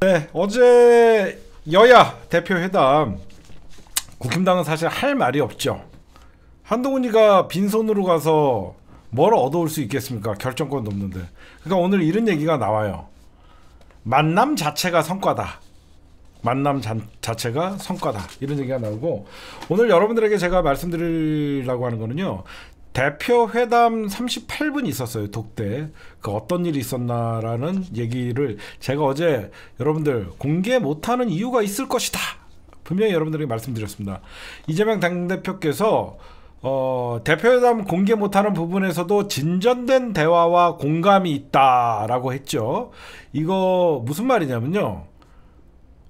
네, 어제 여야 대표 회담 국힘당은 사실 할 말이 없죠. 한동훈이가 빈손으로 가서 뭘 얻어올 수 있겠습니까? 결정권도 없는데. 그러니까 오늘 이런 얘기가 나와요. 만남 자체가 성과다. 만남 자, 자체가 성과다. 이런 얘기가 나오고 오늘 여러분들에게 제가 말씀드리려고 하는 거는요. 대표 회담 38분 있었어요. 독대. 그 어떤 일이 있었나라는 얘기를 제가 어제 여러분들 공개 못하는 이유가 있을 것이다. 분명히 여러분들에게 말씀드렸습니다. 이재명 당대표께서 어, 대표회담 공개 못하는 부분에서도 진전된 대화와 공감이 있다라고 했죠. 이거 무슨 말이냐면요.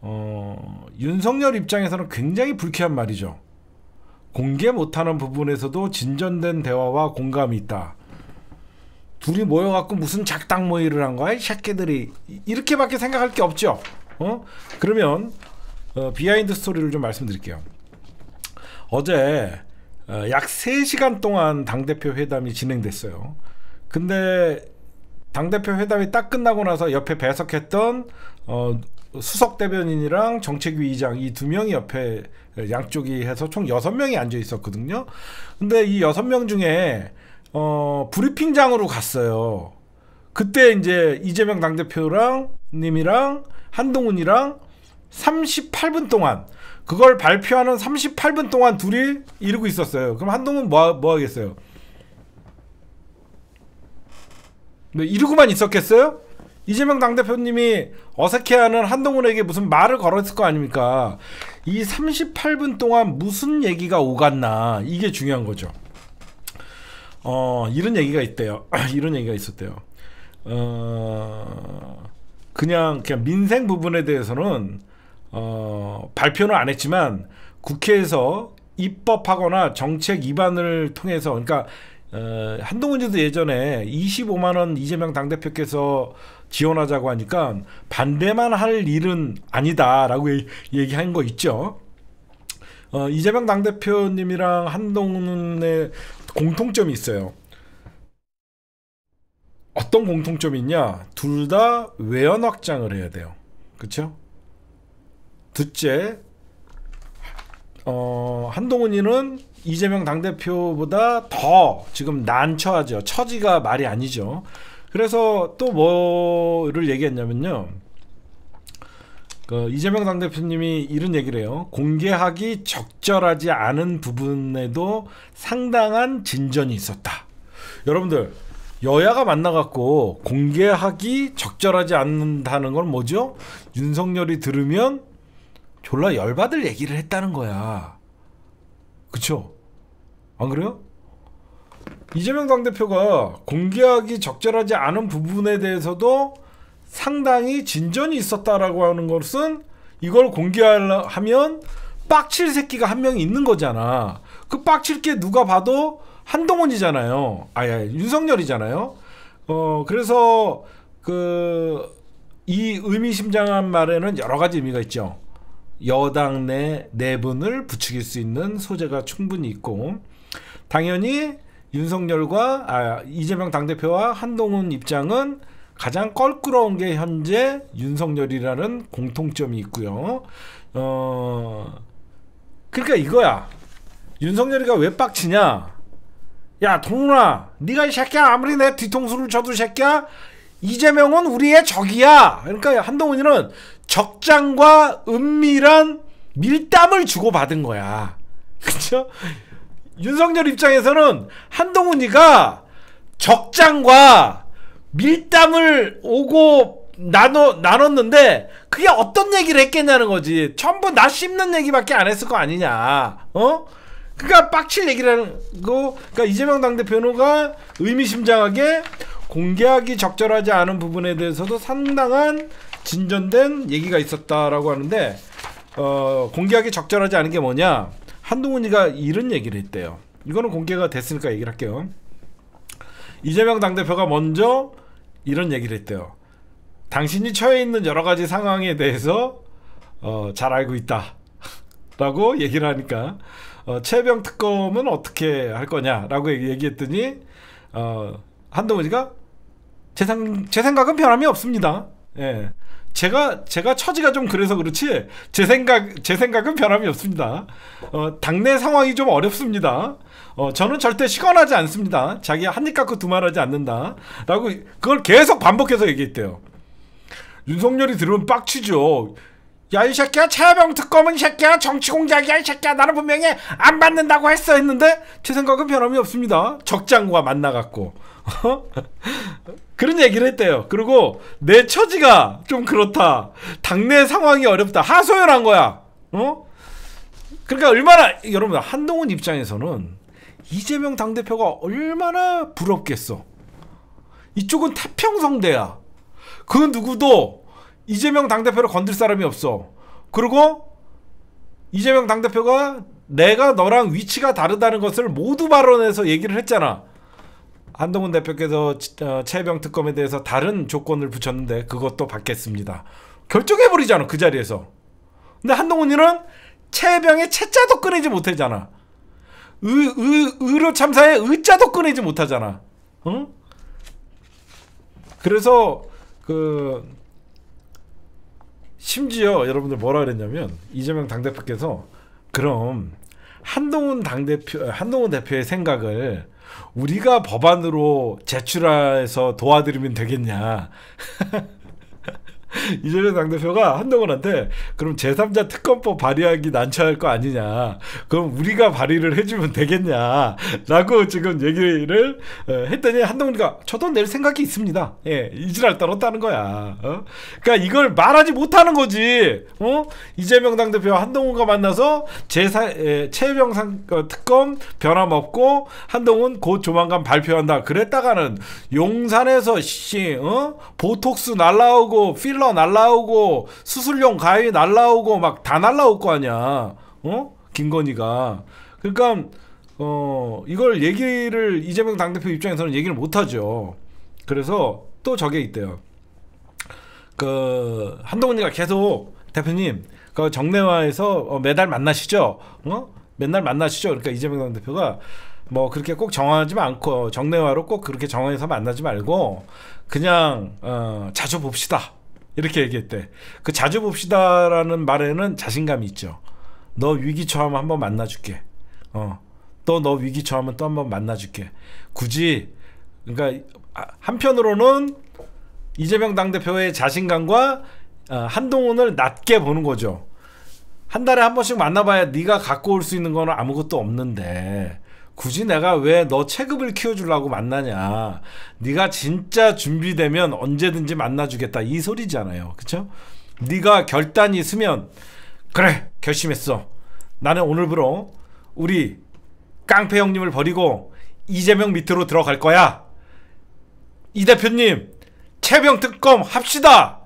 어, 윤석열 입장에서는 굉장히 불쾌한 말이죠. 공개 못하는 부분에서도 진전된 대화와 공감이 있다. 둘이 모여갖고 무슨 작당 모의를 한 거야? 이 새끼들이 이렇게밖에 생각할 게 없죠. 어? 그러면 어, 비하인드 스토리를 좀 말씀드릴게요. 어제 어, 약 3시간 동안 당대표 회담이 진행됐어요. 근데 당대표 회담이 딱 끝나고 나서 옆에 배석했던 어, 수석 대변인이랑 정책위 의장 이 두 명이 옆에 양쪽이 해서 총 여섯 명이 앉아 있었거든요. 근데 이 여섯 명 중에 어, 브리핑장으로 갔어요. 그때 이제 이재명 당대표랑 님이랑 한동훈이랑 38분 동안 그걸 발표하는 38분 동안 둘이 이러고 있었어요. 그럼 한동훈 뭐, 뭐 하겠어요? 네, 이러고만 있었겠어요? 이재명 당대표님이 어색해하는 한동훈에게 무슨 말을 걸었을 거 아닙니까? 이 38분 동안 무슨 얘기가 오갔나 이게 중요한 거죠. 어 이런 얘기가 있대요. 이런 얘기가 있었대요. 어 그냥 그냥 민생 부분에 대해서는 어 발표는 안 했지만 국회에서 입법하거나 정책 입안을 통해서 그러니까 어, 한동훈이도 예전에 25만 원 이재명 당대표께서 지원하자고 하니까 반대만 할 일은 아니다라고 얘기한 거 있죠. 어, 이재명 당대표님이랑 한동훈의 공통점이 있어요. 어떤 공통점이 있냐? 둘 다 외연 확장을 해야 돼요. 그렇죠? 둘째, 어, 한동훈이는 이재명 당대표보다 더 지금 난처하죠. 처지가 말이 아니죠. 그래서 또 뭐를 얘기했냐면요. 그 이재명 당대표님이 이런 얘기를 해요. 공개하기 적절하지 않은 부분에도 상당한 진전이 있었다. 여러분들 여야가 만나갖고 공개하기 적절하지 않는다는 건 뭐죠? 윤석열이 들으면 졸라 열받을 얘기를 했다는 거야. 그쵸? 안 그래요? 이재명 당대표가 공개하기 적절하지 않은 부분에 대해서도 상당히 진전이 있었다라고 하는 것은 이걸 공개하면 빡칠 새끼가 한 명이 있는 거잖아. 그 빡칠 게 누가 봐도 한동훈이잖아요. 아야 윤석열이잖아요. 어 그래서 그 이 의미심장한 말에는 여러 가지 의미가 있죠. 여당 내 내분을 부추길 수 있는 소재가 충분히 있고 당연히 윤석열과 아, 이재명 당대표와 한동훈 입장은 가장 껄끄러운 게 현재 윤석열이라는 공통점이 있고요. 어 그러니까 이거야. 윤석열이가 왜 빡치냐? 야 동훈아, 네가 이 새끼야 아무리 내 뒤통수를 쳐도 새끼야 이재명은 우리의 적이야. 그러니까 한동훈이는 적장과 은밀한 밀담을 주고받은 거야. 그렇죠? 윤석열 입장에서는 한동훈이가 적장과 밀담을 오고 나눠 나눴는데 그게 어떤 얘기를 했겠냐는 거지. 전부 나 씹는 얘기밖에 안 했을 거 아니냐. 어? 그러니까 빡칠 얘기를 하는 거. 그러니까 이재명 당대표가 의미심장하게 공개하기 적절하지 않은 부분에 대해서도 상당한 진전된 얘기가 있었다라고 하는데 어, 공개하기 적절하지 않은 게 뭐냐? 한동훈이가 이런 얘기를 했대요. 이거는 공개가 됐으니까 얘기를 할게요. 이재명 당대표가 먼저 이런 얘기를 했대요. 당신이 처해 있는 여러 가지 상황에 대해서 어, 잘 알고 있다. 라고 얘기를 하니까 어, 최병 특검은 어떻게 할 거냐라고 얘기했더니 어, 한동훈이가 제, 상, 제 생각은 변함이 없습니다. 예. 제가 제가 처지가 좀 그래서 그렇지 제 생각 제 생각은 변함이 없습니다. 어, 당내 상황이 좀 어렵습니다. 어, 저는 절대 시건하지 않습니다. 자기 한입 갖고 두말하지 않는다라고 그걸 계속 반복해서 얘기했대요. 윤석열이 들으면 빡치죠. 야 이 새끼야 최병 특검은 이 새끼야 정치 공작이야 이 새끼야 나는 분명히 안 받는다고 했어 했는데 제 생각은 변함이 없습니다. 적장과 만나갖고 그런 얘기를 했대요. 그리고 내 처지가 좀 그렇다. 당내 상황이 어렵다. 하소연한 거야. 어? 그러니까 얼마나 여러분 한동훈 입장에서는 이재명 당대표가 얼마나 부럽겠어. 이쪽은 태평성대야. 그 누구도 이재명 당대표를 건들 사람이 없어. 그리고 이재명 당대표가 내가 너랑 위치가 다르다는 것을 모두 발언해서 얘기를 했잖아. 한동훈 대표께서 어, 최병 특검에 대해서 다른 조건을 붙였는데 그것도 받겠습니다. 결정해버리잖아 그 자리에서. 근데 한동훈이는 최병의 채자도 꺼내지 못하잖아. 의, 의, 의료 참사에 의자도 꺼내지 못하잖아. 응? 그래서 그 심지어 여러분들 뭐라 그랬냐면 이재명 당대표께서 그럼 한동훈 당대표 한동훈 대표의 생각을 우리가 법안으로 제출해서 도와드리면 되겠냐. 이재명 당대표가 한동훈한테 그럼 제3자 특검법 발의하기 난처할 거 아니냐. 그럼 우리가 발의를 해주면 되겠냐. 라고 지금 얘기를 어, 했더니 한동훈이가 저도 낼 생각이 있습니다. 예, 이지랄 떨었다는 거야. 어? 그러니까 이걸 말하지 못하는 거지. 어? 이재명 당대표와 한동훈과 만나서 제사, 예, 최병상 어, 특검 변함없고 한동훈 곧 조만간 발표한다. 그랬다가는 용산에서 씨, 어? 보톡스 날라오고 필러 컬러 날라오고 수술용 가위 날라오고 막 다 날라올 거 아니야. 어? 김건희가. 그러니까 어 이걸 얘기를 이재명 당대표 입장에서는 얘기를 못 하죠. 그래서 또 저게 있대요. 그 한동훈이가 계속 대표님 그 정례화에서 어, 매달 만나시죠. 어? 맨날 만나시죠. 그러니까 이재명 당대표가 뭐 그렇게 꼭 정하지 않고 정례화로 꼭 그렇게 정해서 만나지 말고 그냥 어, 자주 봅시다. 이렇게 얘기했대. 그 자주 봅시다라는 말에는 자신감이 있죠. 너 위기 처하면 한번 만나줄게. 어. 또 너 위기 처하면 또 한번 만나줄게. 굳이 그러니까 아, 한편으로는 이재명 당대표의 자신감과 어, 한동훈을 낮게 보는 거죠. 한 달에 한 번씩 만나봐야 네가 갖고 올 수 있는 거는 아무것도 없는데 굳이 내가 왜 너 체급을 키워주려고 만나냐. 네가 진짜 준비되면 언제든지 만나주겠다. 이 소리잖아요. 그쵸? 네가 결단이 있으면 그래 결심했어. 나는 오늘부로 우리 깡패 형님을 버리고 이재명 밑으로 들어갈 거야. 이 대표님 최병 특검 합시다.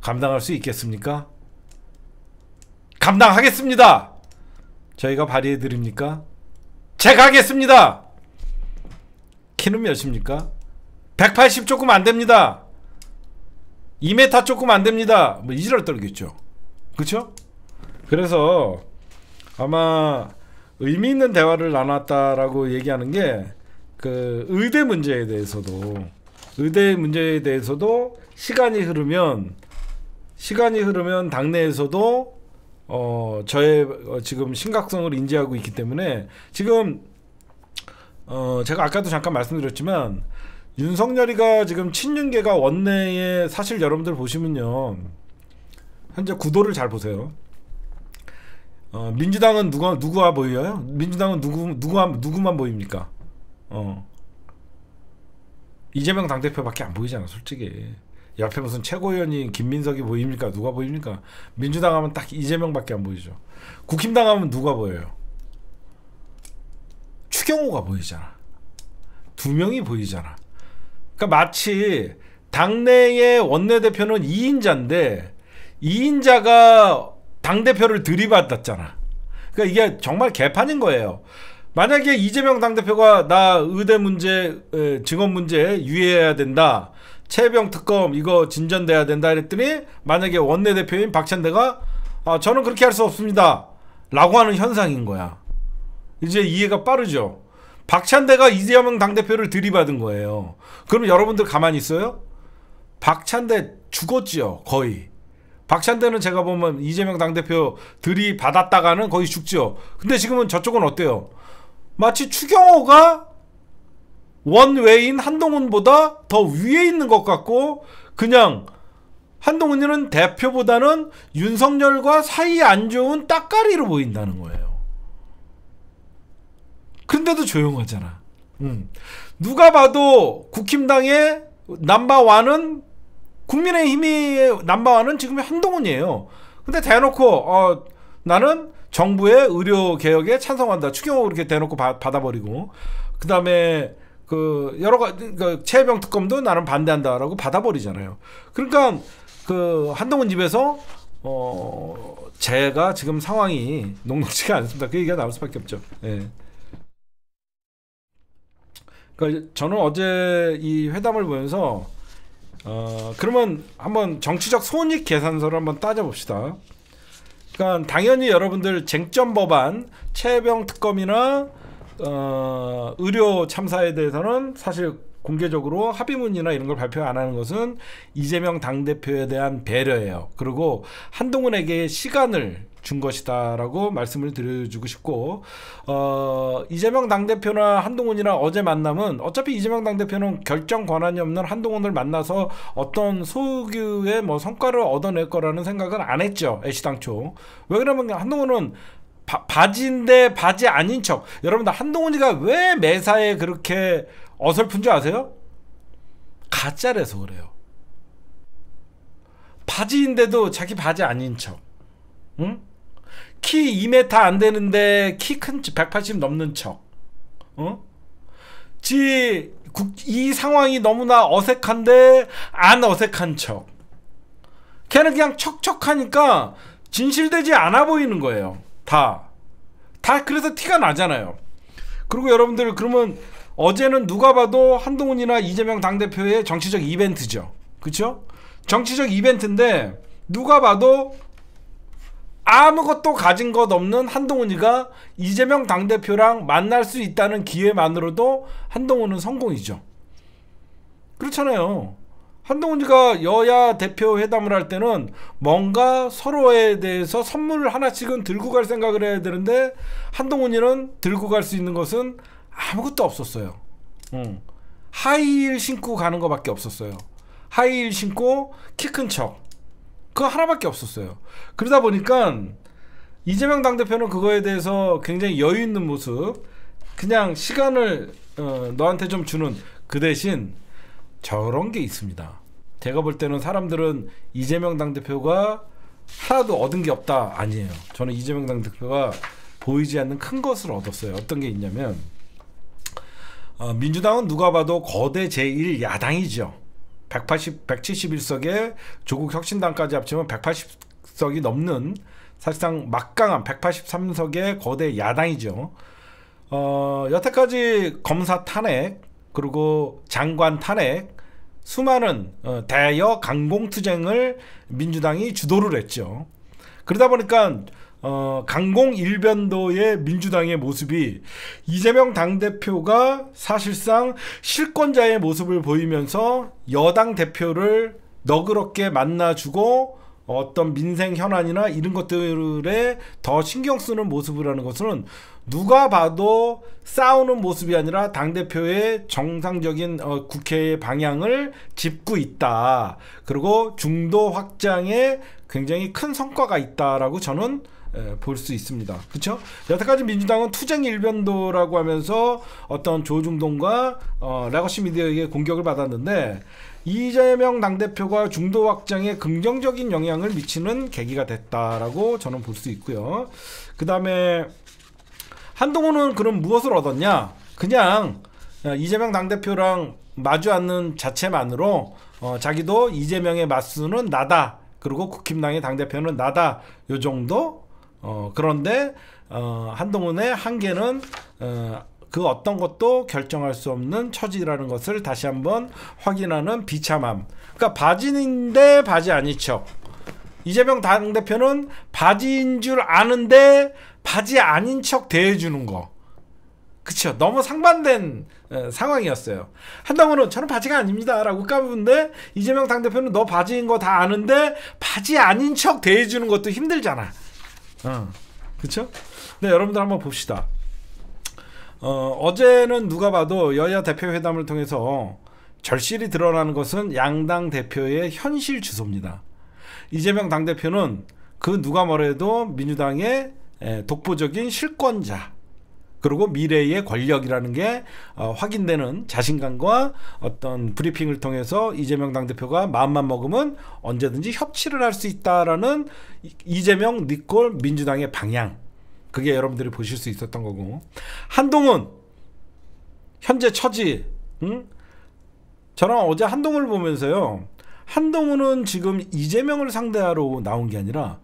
감당할 수 있겠습니까? 감당하겠습니다. 저희가 발의해 드립니까? 제가 하겠습니다. 키는 몇입니까? 180 조금 안 됩니다. 2m 조금 안 됩니다. 뭐 이지랄 떨겠죠. 그렇죠? 그래서 아마 의미 있는 대화를 나눴다라고 얘기하는 게 그 의대 문제에 대해서도 의대 문제에 대해서도 시간이 흐르면 시간이 흐르면 당내에서도 어 저의 어, 지금 심각성을 인지하고 있기 때문에 지금 어 제가 아까도 잠깐 말씀드렸지만 윤석열이가 지금 친윤계가 원내에 사실 여러분들 보시면요 현재 구도를 잘 보세요. 어, 민주당은 누가 누구와 보여요? 민주당은 누구 누구 누구만 보입니까? 어. 이재명 당대표밖에 안 보이잖아, 솔직히. 옆에 무슨 최고위원이 김민석이 보입니까? 누가 보입니까? 민주당 하면 딱 이재명밖에 안 보이죠. 국힘당 하면 누가 보여요? 추경호가 보이잖아. 두 명이 보이잖아. 그러니까 마치 당내의 원내대표는 2인자인데 2인자가 당대표를 들이받았잖아. 그러니까 이게 정말 개판인 거예요. 만약에 이재명 당대표가 나 의대 문제, 증언 문제 유의해야 된다. 최병 특검 이거 진전돼야 된다 그랬더니 만약에 원내대표인 박찬대가 아, 저는 그렇게 할 수 없습니다. 라고 하는 현상인 거야. 이제 이해가 빠르죠. 박찬대가 이재명 당대표를 들이받은 거예요. 그럼 여러분들 가만히 있어요? 박찬대 죽었지요 거의 박찬대는 제가 보면 이재명 당대표 들이 받았다가는 거의 죽죠 근데 지금은 저쪽은 어때요 마치 추경호가 원외인 한동훈보다 더 위에 있는 것 같고 그냥 한동훈이는 대표보다는 윤석열과 사이 안 좋은 따까리로 보인다는 거예요. 근데도 조용하잖아. 음. 누가 봐도 국힘당의 남바완은 국민의힘의 남바완은 지금 한동훈이에요. 근데 대놓고 어, 나는 정부의 의료 개혁에 찬성한다. 추경호 그렇게 대놓고 바, 받아버리고 그 다음에 그 여러 가지 그 최혜병 특검도 나는 반대한다라고 받아버리잖아요. 그러니까 그 한동훈 집에서 어 제가 지금 상황이 녹록지가 않습니다. 그 얘기가 나올 수밖에 없죠. 예. 그러니까 저는 어제 이 회담을 보면서 어 그러면 한번 정치적 손익 계산서를 한번 따져봅시다. 그러니까 당연히 여러분들 쟁점 법안 최병 특검이나 어, 의료 참사에 대해서는 사실 공개적으로 합의문이나 이런 걸 발표 안 하는 것은 이재명 당대표에 대한 배려예요. 그리고 한동훈에게 시간을 준 것이다라고 말씀을 드려주고 싶고 어, 이재명 당대표나 한동훈이나 어제 만남은 어차피 이재명 당대표는 결정 권한이 없는 한동훈을 만나서 어떤 소규의 뭐 성과를 얻어낼 거라는 생각은 안 했죠 애시당초 왜 그러면 한동훈은 바, 바지인데 바지 아닌 척. 여러분들 한동훈이가 왜 매사에 그렇게 어설픈 줄 아세요? 가짜래서 그래요. 바지인데도 자기 바지 아닌 척. 응? 키 2m 안 되는데 키 큰 180 넘는 척. 어? 지, 이 상황이 너무나 어색한데 안 어색한 척. 걔는 그냥 척척하니까 진실되지 않아 보이는 거예요. 다. 다 그래서 티가 나잖아요. 그리고 여러분들 그러면 어제는 누가 봐도 한동훈이나 이재명 당대표의 정치적 이벤트죠. 그쵸? 정치적 이벤트인데 누가 봐도 아무것도 가진 것 없는 한동훈이가 이재명 당대표랑 만날 수 있다는 기회만으로도 한동훈은 성공이죠. 그렇잖아요. 한동훈이가 여야 대표 회담을 할 때는 뭔가 서로에 대해서 선물을 하나씩은 들고 갈 생각을 해야 되는데 한동훈이는 들고 갈 수 있는 것은 아무것도 없었어요. 응. 하이힐 신고 가는 것밖에 없었어요. 하이힐 신고 키 큰 척. 그거 하나밖에 없었어요. 그러다 보니까 이재명 당대표는 그거에 대해서 굉장히 여유 있는 모습, 그냥 시간을 어, 너한테 좀 주는 그 대신 저런 게 있습니다. 제가 볼 때는 사람들은 이재명 당대표가 하나도 얻은 게 없다 아니에요. 저는 이재명 당대표가 보이지 않는 큰 것을 얻었어요. 어떤 게 있냐면 어, 민주당은 누가 봐도 거대 제1 야당이죠. 180, 171석에 조국 혁신당까지 합치면 180석이 넘는 사실상 막강한 183석의 거대 야당이죠. 어, 여태까지 검사 탄핵 그리고 장관 탄핵 수많은 어, 대여 강공투쟁을 민주당이 주도를 했죠. 그러다 보니까 어, 강공 일변도의 민주당의 모습이 이재명 당대표가 사실상 실권자의 모습을 보이면서 여당 대표를 너그럽게 만나주고 어떤 민생 현안이나 이런 것들에 더 신경 쓰는 모습이라는 것은 누가 봐도 싸우는 모습이 아니라 당대표의 정상적인 어, 국회의 방향을 짚고 있다. 그리고 중도 확장에 굉장히 큰 성과가 있다라고 저는 볼수 있습니다. 그렇죠? 여태까지 민주당은 투쟁 일변도라고 하면서 어떤 조중동과 어, legacy media에게 공격을 받았는데 이재명 당대표가 중도 확장에 긍정적인 영향을 미치는 계기가 됐다라고 저는 볼 수 있고요. 그 다음에 한동훈은 그럼 무엇을 얻었냐? 그냥 이재명 당대표랑 마주 앉는 자체만으로 어, 자기도 이재명의 맞수는 나다. 그리고 국힘당의 당대표는 나다. 요 정도? 어, 그런데 어, 한동훈의 한계는 어, 그 어떤 것도 결정할 수 없는 처지라는 것을 다시 한번 확인하는 비참함. 그러니까 바지인데 바지 척. 이재명 당대표는 바지인 줄 아는데 바지 아닌 척 대해주는 거. 그쵸 너무 상반된 에, 상황이었어요 한동훈은 저는 바지가 아닙니다라고 까부는데 이재명 당대표는 너 바지인 거 다 아는데 바지 아닌 척 대해주는 것도 힘들잖아 어, 그쵸 네 여러분들 한번 봅시다 어, 어제는 누가 봐도 여야 대표 회담을 통해서 절실히 드러나는 것은 양당 대표의 현실 주소입니다. 이재명 당대표는 그 누가 뭐래도 민주당의 독보적인 실권자 그리고 미래의 권력이라는 게 어, 확인되는 자신감과 어떤 브리핑을 통해서 이재명 당대표가 마음만 먹으면 언제든지 협치를 할 수 있다라는 이재명 니콜 민주당의 방향 그게 여러분들이 보실 수 있었던 거고 한동훈 현재 처지 응? 저는 어제 한동훈을 보면서요 한동훈은 지금 이재명을 상대하러 나온 게 아니라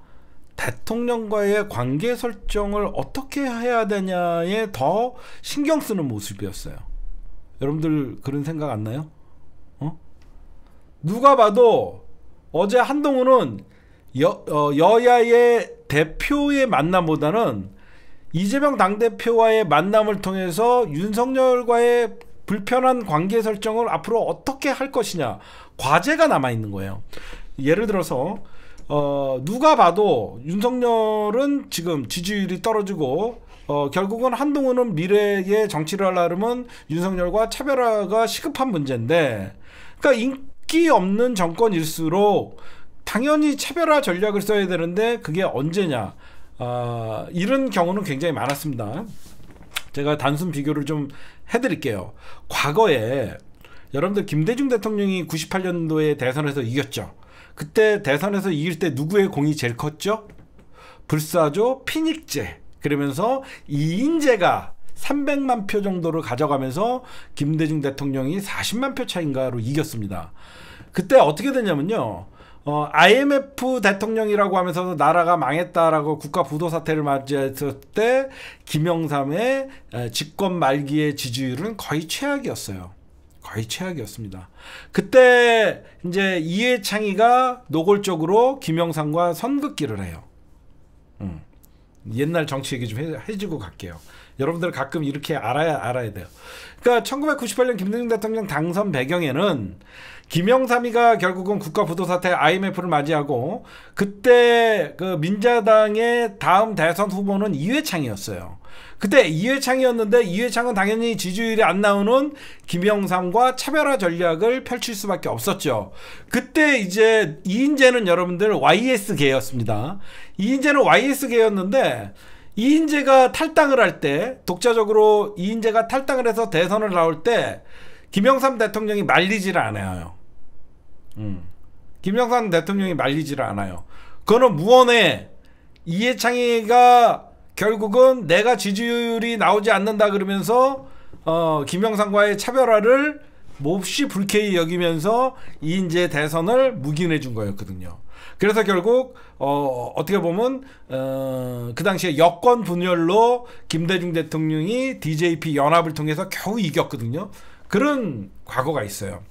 대통령과의 관계 설정을 어떻게 해야 되냐에 더 신경 쓰는 모습이었어요. 여러분들 그런 생각 안 나요? 어? 누가 봐도 어제 한동훈은 여, 어, 여야의 대표의 만남보다는 이재명 당대표와의 만남을 통해서 윤석열과의 불편한 관계 설정을 앞으로 어떻게 할 것이냐 과제가 남아 있는 거예요. 예를 들어서 어, 누가 봐도 윤석열은 지금 지지율이 떨어지고 어, 결국은 한동훈은 미래의 정치를 하려면 윤석열과 차별화가 시급한 문제인데 그러니까 인기 없는 정권일수록 당연히 차별화 전략을 써야 되는데 그게 언제냐 아, 이런 경우는 굉장히 많았습니다. 제가 단순 비교를 좀 해드릴게요. 과거에 여러분들 김대중 대통령이 98년도에 대선에서 이겼죠. 그때 대선에서 이길 때 누구의 공이 제일 컸죠? 불사조 피닉제. 그러면서 이인재가 300만 표 정도를 가져가면서 김대중 대통령이 40만 표 차인가로 이겼습니다. 그때 어떻게 됐냐면요. 어, IMF 대통령이라고 하면서 나라가 망했다라고 국가 부도 사태를 맞이했을 때 김영삼의 집권 말기의 지지율은 거의 최악이었어요. 거의 최악이었습니다. 그때 이제 이해창이가 노골적으로 김영삼과 선긋기를 해요. 음. 옛날 정치 얘기 좀 해, 해주고 갈게요. 여러분들 가끔 이렇게 알아야 알아야 돼요. 그러니까 1998년 김대중 대통령 당선 배경에는 김영삼이가 결국은 국가 부도 사태 IMF를 맞이하고 그때 그 민자당의 다음 대선 후보는 이회창이었어요. 그때 이회창이었는데 이회창은 당연히 지지율이 안 나오는 김영삼과 차별화 전략을 펼칠 수밖에 없었죠. 그때 이제 이인재는 여러분들 YS계였습니다. 이인재는 YS계였는데 이인재가 탈당을 할 때 독자적으로 이인재가 탈당을 해서 대선을 나올 때 김영삼 대통령이 말리지를 않아요. 음. 김영삼 대통령이 말리지를 않아요. 그거는 무언에 이해창이가 결국은 내가 지지율이 나오지 않는다 그러면서 어, 김영삼과의 차별화를 몹시 불쾌히 여기면서 이인재 대선을 묵인해 준 거였거든요. 그래서 결국 어, 어떻게 보면 어, 그 당시에 여권 분열로 김대중 대통령이 DJP 연합을 통해서 겨우 이겼거든요. 그런 과거가 있어요.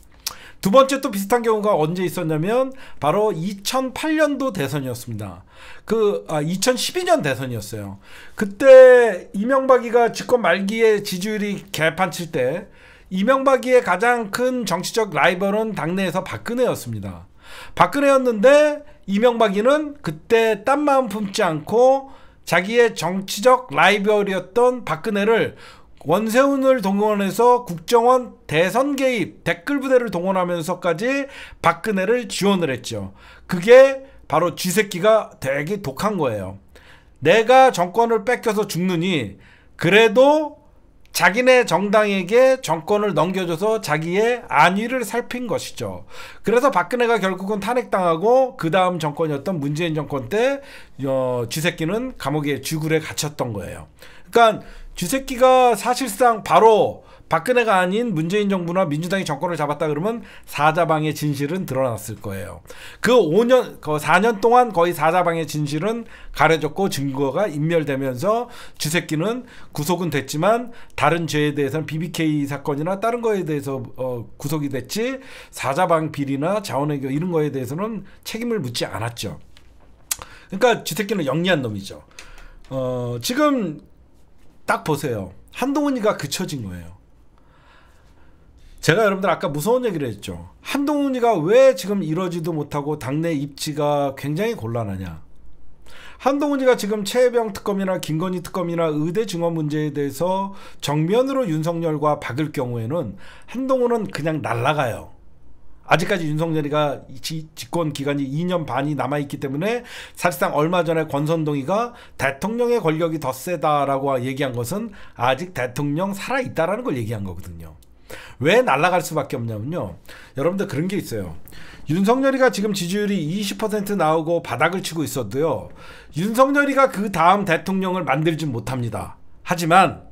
두 번째 또 비슷한 경우가 언제 있었냐면 바로 2008년도 대선이었습니다. 그 아, 2012년 대선이었어요. 그때 이명박이가 집권 말기에 지지율이 개판 칠 때 이명박이의 가장 큰 정치적 라이벌은 당내에서 박근혜였습니다. 박근혜였는데 이명박이는 그때 딴 마음 품지 않고 자기의 정치적 라이벌이었던 박근혜를 원세훈을 동원해서 국정원 대선 개입 댓글 부대를 동원하면서까지 박근혜를 지원을 했죠. 그게 바로 쥐새끼가 되게 독한 거예요. 내가 정권을 뺏겨서 죽느니 그래도 자기네 정당에게 정권을 넘겨줘서 자기의 안위를 살핀 것이죠. 그래서 박근혜가 결국은 탄핵당하고 그 다음 정권이었던 문재인 정권 때 어, 쥐새끼는 감옥에 쥐굴에 갇혔던 거예요. 그러니까 쥐새끼가 사실상 바로 박근혜가 아닌 문재인 정부나 민주당이 정권을 잡았다 그러면 사자방의 진실은 드러났을 거예요. 그 5년, 그 4년 동안 거의 사자방의 진실은 가려졌고 증거가 인멸되면서 쥐새끼는 구속은 됐지만 다른 죄에 대해서는 BBK 사건이나 다른 거에 대해서 어, 구속이 됐지 사자방 비리나 자원외교 이런 거에 대해서는 책임을 묻지 않았죠. 그러니까 쥐새끼는 영리한 놈이죠. 어, 지금 딱 보세요. 한동훈이가 그쳐진 거예요. 제가 여러분들 아까 무서운 얘기를 했죠. 한동훈이가 왜 지금 이러지도 못하고 당내 입지가 굉장히 곤란하냐. 한동훈이가 지금 최혜병 특검이나 김건희 특검이나 의대 증언 문제에 대해서 정면으로 윤석열과 박을 경우에는 한동훈은 그냥 날라가요. 아직까지 윤석열이가 집권 기간이 2년 반이 남아있기 때문에 사실상 얼마 전에 권선동이가 대통령의 권력이 더 세다라고 얘기한 것은 아직 대통령 살아있다라는 걸 얘기한 거거든요. 왜 날아갈 수밖에 없냐면요. 여러분들 그런 게 있어요. 윤석열이가 지금 지지율이 20% 나오고 바닥을 치고 있어도요. 윤석열이가 그 다음 대통령을 만들지 못합니다. 하지만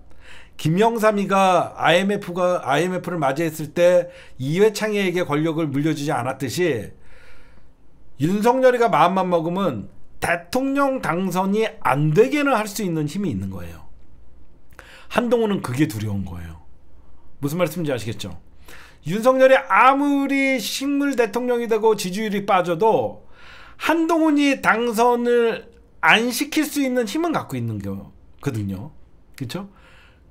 김영삼이가 IMF가 IMF를 맞이했을 때 이회창에게 권력을 물려주지 않았듯이 윤석열이가 마음만 먹으면 대통령 당선이 안 되게는 할 수 있는 힘이 있는 거예요. 한동훈은 그게 두려운 거예요. 무슨 말씀인지 아시겠죠? 윤석열이 아무리 식물 대통령이 되고 지지율이 빠져도 한동훈이 당선을 안 시킬 수 있는 힘은 갖고 있는 거거든요. 그렇죠?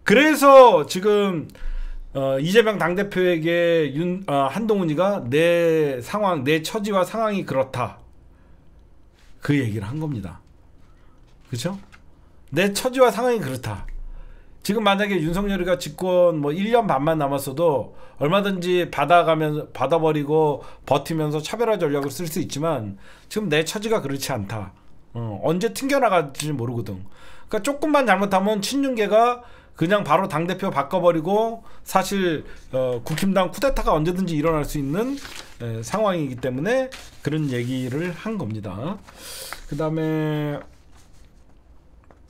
그래서 지금 어, 이재명 당대표에게 윤, 어, 한동훈이가 내 상황, 내 처지와 상황이 그렇다. 그 얘기를 한 겁니다. 그렇죠? 내 처지와 상황이 그렇다. 지금 만약에 윤석열이가 집권 뭐 1년 반만 남았어도 얼마든지 받아가면서 받아버리고 버티면서 차별화 전략을 쓸 수 있지만 지금 내 처지가 그렇지 않다. 어, 언제 튕겨나갈지 모르거든. 그러니까 조금만 잘못하면 친윤계가 그냥 바로 당 대표 바꿔버리고 사실 어, 국힘당 쿠데타가 언제든지 일어날 수 있는 에, 상황이기 때문에 그런 얘기를 한 겁니다. 그 다음에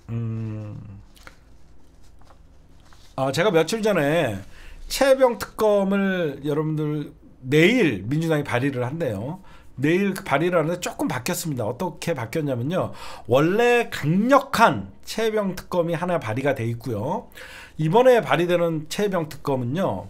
음. 아, 제가 며칠 전에 최병 특검을 여러분들 내일 민주당이 발의를 한대요. 내일 그 발의를 하는데 조금 바뀌었습니다. 어떻게 바뀌었냐면요. 원래 강력한 최병 특검이 하나 발의가 돼 있고요. 이번에 발의되는 최병 특검은요.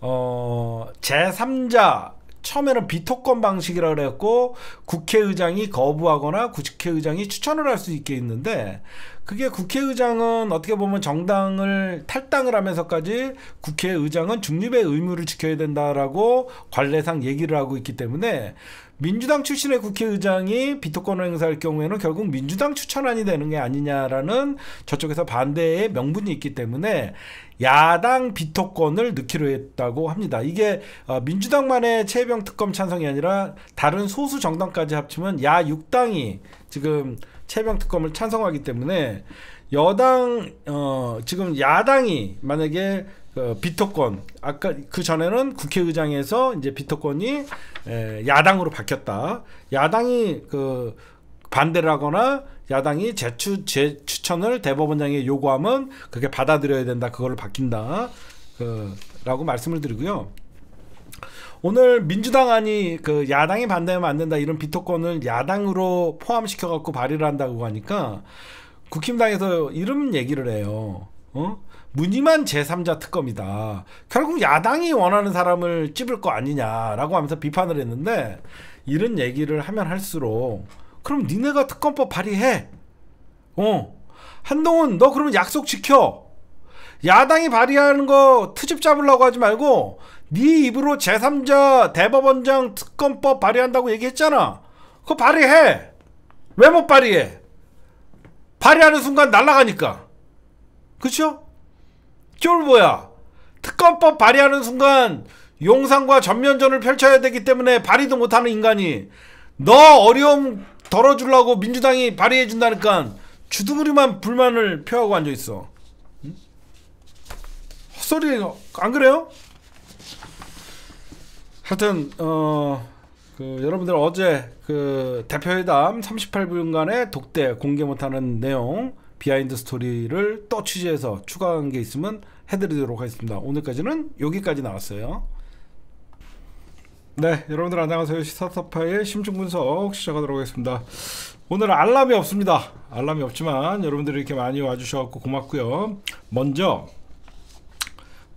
어, 제3자 처음에는 비토권 방식이라 그랬고 국회의장이 거부하거나 국회의장이 추천을 할 수 있게 있는데 그게 국회의장은 어떻게 보면 정당을 탈당을 하면서까지 국회의장은 중립의 의무를 지켜야 된다라고 관례상 얘기를 하고 있기 때문에 민주당 출신의 국회의장이 비토권을 행사할 경우에는 결국 민주당 추천안이 되는 게 아니냐라는 저쪽에서 반대의 명분이 있기 때문에 야당 비토권을 넣기로 했다고 합니다. 이게 어, 민주당만의 최병 특검 찬성이 아니라 다른 소수 정당까지 합치면 야 6당이 지금 최병 특검을 찬성하기 때문에 여당 어 지금 야당이 만약에 그 비토권 아까 그 전에는 국회의장에서 이제 비토권이 에, 야당으로 바뀌었다. 야당이 그 반대를 하거나 야당이 재추 재 추천을 대법원장에 요구하면 그게 받아들여야 된다. 그걸로 바뀐다. 그 라고 말씀을 드리고요. 오늘 민주당 안이 그 야당이 반대하면 안 된다 이런 비토권을 야당으로 포함시켜 갖고 발의를 한다고 하니까 국힘당에서 이런 얘기를 해요. 어? 무늬만 제3자 특검이다. 결국 야당이 원하는 사람을 찝을 거 아니냐라고 하면서 비판을 했는데 이런 얘기를 하면 할수록 그럼 니네가 특검법 발의해. 어. 한동훈 너 그러면 약속 지켜. 야당이 발의하는 거 트집 잡으려고 하지 말고 네 입으로 제3자 대법원장 특검법 발의한다고 얘기했잖아. 그거 발의해. 왜 못 발의해? 발의하는 순간 날아가니까. 그쵸? 쫄보야. 특검법 발의하는 순간 용산과 전면전을 펼쳐야 되기 때문에 발의도 못하는 인간이 너 어려움 덜어주려고 민주당이 발의해 준다니까 주둥으리만 불만을 표하고 앉아 있어. 응? 헛소리 안 그래요? 하여튼 어. 그 여러분들 어제 그 대표회담 38분간의 독대 공개 못하는 내용 비하인드 스토리를 또 취재해서 추가한 게 있으면 해드리도록 하겠습니다. 오늘까지는 여기까지 나왔어요. 네, 여러분들 안녕하세요. 시사타파의 심층 분석 시작하도록 하겠습니다. 오늘 알람이 없습니다. 알람이 없지만 여러분들이 이렇게 많이 와주셔서 고맙고요. 먼저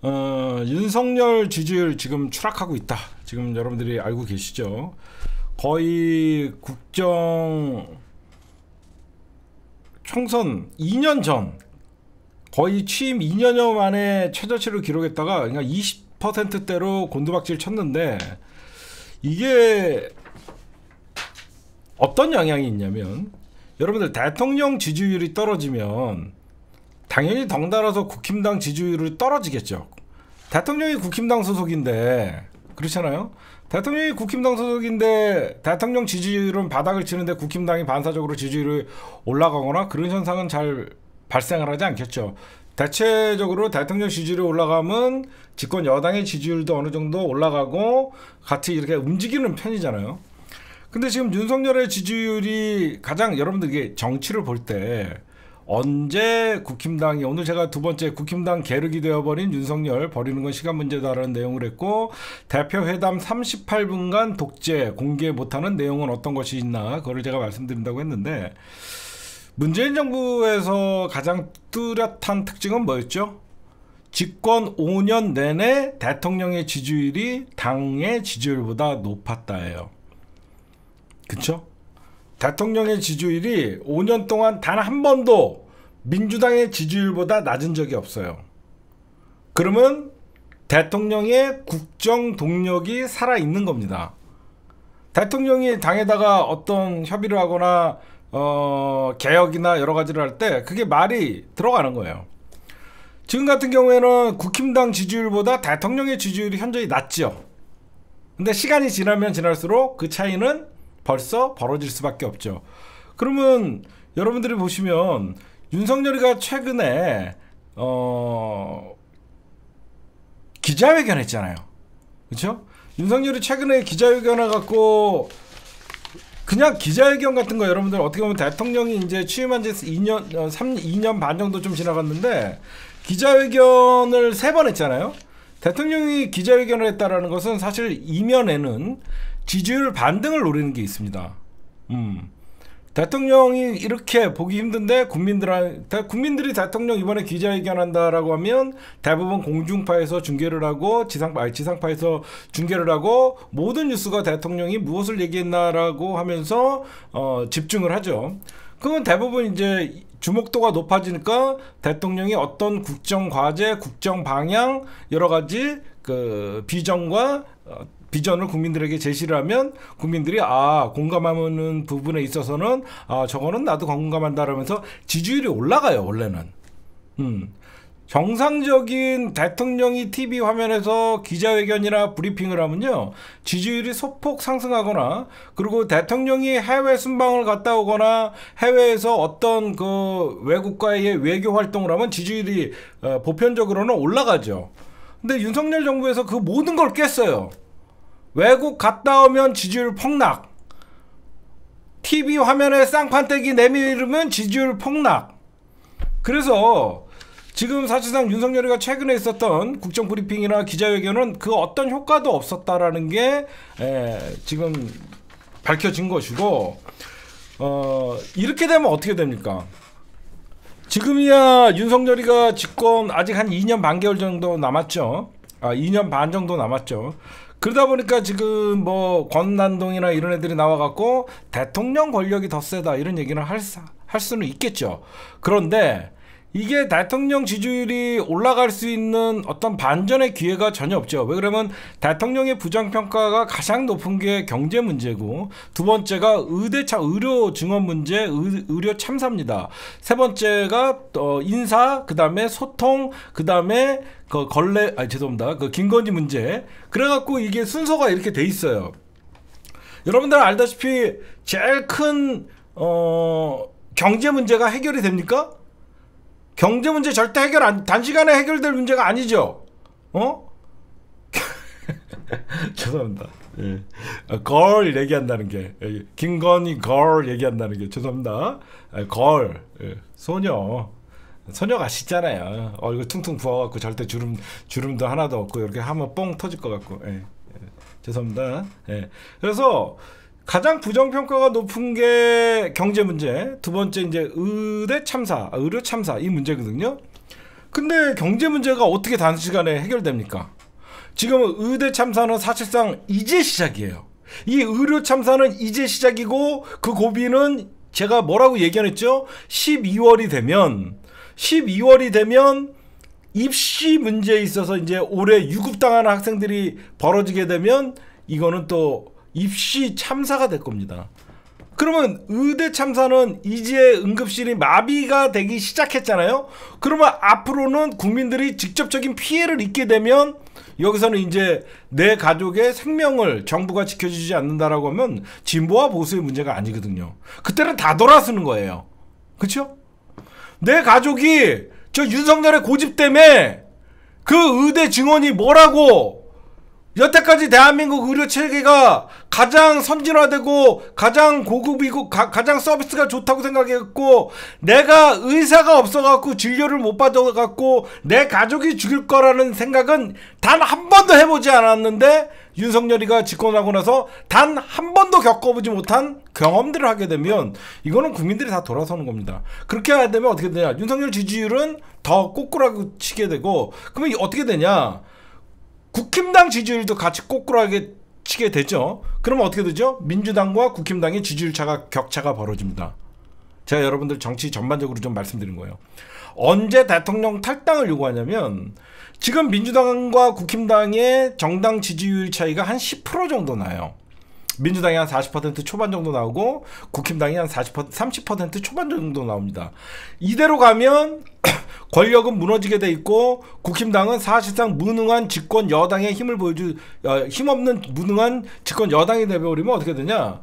어, 윤석열 지지율 지금 추락하고 있다. 지금 여러분들이 알고 계시죠? 거의 국정 총선 2년 전 거의 취임 2년여 만에 최저치를 기록했다가 그러니까 20%대로 곤두박질 쳤는데 이게 어떤 영향이 있냐면 여러분들 대통령 지지율이 떨어지면 당연히 덩달아서 국힘당 지지율이 떨어지겠죠. 대통령이 국힘당 소속인데 그렇잖아요. 대통령이 국힘당 소속인데 대통령 지지율은 바닥을 치는데 국힘당이 반사적으로 지지율이 올라가거나 그런 현상은 잘 발생을 하지 않겠죠. 대체적으로 대통령 지지율이 올라가면 집권 여당의 지지율도 어느 정도 올라가고 같이 이렇게 움직이는 편이잖아요. 근데 지금 윤석열의 지지율이 가장 여러분들 이게 정치를 볼 때 언제 국힘당이 오늘 제가 두 번째 국힘당 계륵이 되어버린 윤석열 버리는 건 시간 문제다라는 내용을 했고 대표 회담 38분간 독재 공개 못하는 내용은 어떤 것이 있나 그거를 제가 말씀드린다고 했는데 문재인 정부에서 가장 뚜렷한 특징은 뭐였죠? 집권 5년 내내 대통령의 지지율이 당의 지지율보다 높았다예요. 그쵸? 대통령의 지지율이 5년 동안 단 한 번도 민주당의 지지율보다 낮은 적이 없어요. 그러면 대통령의 국정 동력이 살아있는 겁니다. 대통령이 당에다가 어떤 협의를 하거나 어, 개혁이나 여러 가지를 할 때 그게 말이 들어가는 거예요. 지금 같은 경우에는 국힘당 지지율보다 대통령의 지지율이 현저히 낮죠. 근데 시간이 지나면 지날수록 그 차이는 벌써 벌어질 수밖에 없죠. 그러면 여러분들이 보시면 윤석열이가 최근에 어 기자회견 했잖아요. 그렇죠? 윤석열이 최근에 기자회견을 갖고 그냥 기자회견 같은 거 여러분들 어떻게 보면 대통령이 이제 취임한 지 2년 3 2년 반 정도 좀 지나갔는데 기자회견을 세 번 했잖아요. 대통령이 기자회견을 했다라는 것은 사실 이면에는 지지율 반등을 노리는 게 있습니다. 음. 대통령이 이렇게 보기 힘든데 국민들한테 국민들이 대통령 이번에 기자회견한다라고 하면 대부분 공중파에서 중계를 하고 지상파 지상파에서 중계를 하고 모든 뉴스가 대통령이 무엇을 얘기했나라고 하면서 어, 집중을 하죠. 그건 대부분 이제 주목도가 높아지니까 대통령이 어떤 국정 과제, 국정 방향 여러 가지 그 비전과 어, 비전을 국민들에게 제시를 하면 국민들이 아 공감하는 부분에 있어서는 아 저거는 나도 공감한다라면서 지지율이 올라가요 원래는. 음. 정상적인 대통령이 TV 화면에서 기자회견이나 브리핑을 하면요 지지율이 소폭 상승하거나 그리고 대통령이 해외 순방을 갔다 오거나 해외에서 어떤 그 외국과의 외교 활동을 하면 지지율이 어, 보편적으로는 올라가죠. 근데 윤석열 정부에서 그 모든 걸 깼어요. 외국 갔다 오면 지지율 폭락. TV 화면에 쌍판떼기 내밀으면 지지율 폭락. 그래서 지금 사실상 윤석열이가 최근에 있었던 국정 브리핑이나 기자회견은 그 어떤 효과도 없었다라는 게 에, 지금 밝혀진 것이고 어, 이렇게 되면 어떻게 됩니까? 지금이야 윤석열이가 집권 아직 한 2년 반 개월 정도 남았죠. 아, 2년 반 정도 남았죠. 그러다 보니까 지금 뭐 권난동이나 이런 애들이 나와갖고 대통령 권력이 더 세다 이런 얘기는 할, 할 수는 있겠죠. 그런데 이게 대통령 지지율이 올라갈 수 있는 어떤 반전의 기회가 전혀 없죠. 왜 그러면 대통령의 부정평가가 가장 높은 게 경제 문제고 두 번째가 의대차 의료 증원 문제, 의, 료 참사입니다. 세 번째가 어, 인사, 그 다음에 소통, 그 다음에 그 걸레, 아 죄송합니다. 그 김건희 문제. 그래갖고 이게 순서가 이렇게 돼 있어요. 여러분들 알다시피 제일 큰 어, 경제 문제가 해결이 됩니까? 경제 문제 절대 해결 안 단시간에 해결될 문제가 아니죠. 어? 죄송합니다. 예. 걸 얘기한다는 게 예. 김건희 걸 얘기한다는 게 죄송합니다. 아, 걸 예. 소녀 소녀가 시잖아요. 얼굴 퉁퉁 부어갖고 절대 주름 주름도 하나도 없고 이렇게 하면 뽕 터질 것 같고. 예. 예. 죄송합니다. 예. 그래서 가장 부정평가가 높은 게 경제 문제, 두 번째 이제 의대 참사, 의료 참사 이 문제거든요. 근데 경제 문제가 어떻게 단시간에 해결됩니까? 지금 의대 참사는 사실상 이제 시작이에요. 이 의료 참사는 이제 시작이고 그 고비는 제가 뭐라고 예견했죠? 12월이 되면 12월이 되면 입시 문제에 있어서 이제 올해 유급당하는 학생들이 벌어지게 되면 이거는 또 입시 참사가 될 겁니다. 그러면 의대 참사는 이제 응급실이 마비가 되기 시작했잖아요. 그러면 앞으로는 국민들이 직접적인 피해를 입게 되면 여기서는 이제 내 가족의 생명을 정부가 지켜주지 않는다라고 하면 진보와 보수의 문제가 아니거든요. 그때는 다 돌아서는 거예요. 그렇죠? 내 가족이 저 윤석열의 고집 때문에 그 의대 증언이 뭐라고 여태까지 대한민국 의료 체계가 가장 선진화되고 가장 고급이고 가, 장 서비스가 좋다고 생각했고 내가 의사가 없어갖고 진료를 못 받아갖고 내 가족이 죽일 거라는 생각은 단 한 번도 해보지 않았는데 윤석열이가 집권하고 나서 단 한 번도 겪어보지 못한 경험들을 하게 되면 이거는 국민들이 다 돌아서는 겁니다. 그렇게 하게 되면 어떻게 되냐? 윤석열 지지율은 더 꼬꾸라고 치게 되고 그러면 어떻게 되냐? 국힘당 지지율도 같이 꼬꾸라게 치게 되죠. 그러면 어떻게 되죠? 민주당과 국힘당의 지지율 차가 격차가 벌어집니다. 제가 여러분들 정치 전반적으로 좀 말씀드린 거예요. 언제 대통령 탈당을 요구하냐면 지금 민주당과 국힘당의 정당 지지율 차이가 한 10% 정도 나요. 민주당이 한 40% 초반 정도 나오고 국힘당이 한 40% 30% 초반 정도 나옵니다. 이대로 가면 권력은 무너지게 돼 있고 국힘당은 사실상 무능한 집권 여당의 힘을 보여주 어, 힘없는 무능한 집권 여당이 되버리면 어떻게 되냐?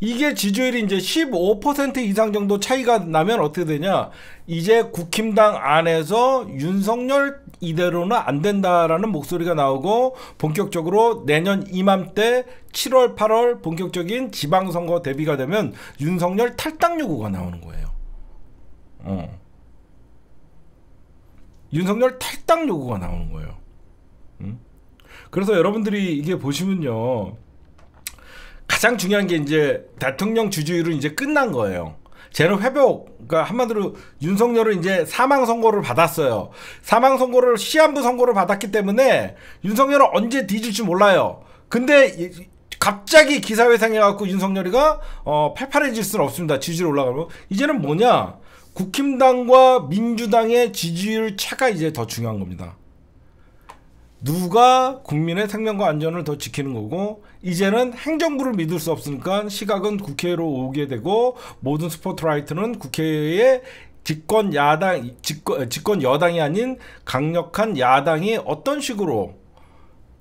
이게 지지율이 이제 15% 이상 정도 차이가 나면 어떻게 되냐? 이제 국힘당 안에서 윤석열 이대로는 안 된다라는 목소리가 나오고 본격적으로 내년 이맘때 7월, 8월 본격적인 지방선거 대비가 되면 윤석열 탈당 요구가 나오는 거예요. 어. 윤석열 탈당 요구가 나오는 거예요. 음? 그래서 여러분들이 이게 보시면요. 가장 중요한 게 이제 대통령 주주율은 이제 끝난 거예요. 쟤는 회복, 그러니까 한마디로 윤석열은 이제 사망 선고를 받았어요. 사망 선고를 시한부 선고를 받았기 때문에 윤석열은 언제 뒤질지 몰라요. 근데 갑자기 기사회생해 갖고 윤석열이가 어 팔팔해질 수는 없습니다. 지지율 올라가면 이제는 뭐냐? 국힘당과 민주당의 지지율 차가 이제 더 중요한 겁니다. 누가 국민의 생명과 안전을 더 지키는 거고 이제는 행정부를 믿을 수 없으니까 시각은 국회로 오게 되고 모든 스포트라이트는 국회의 집권 야당 집권, 집권 여당이 아닌 강력한 야당이 어떤 식으로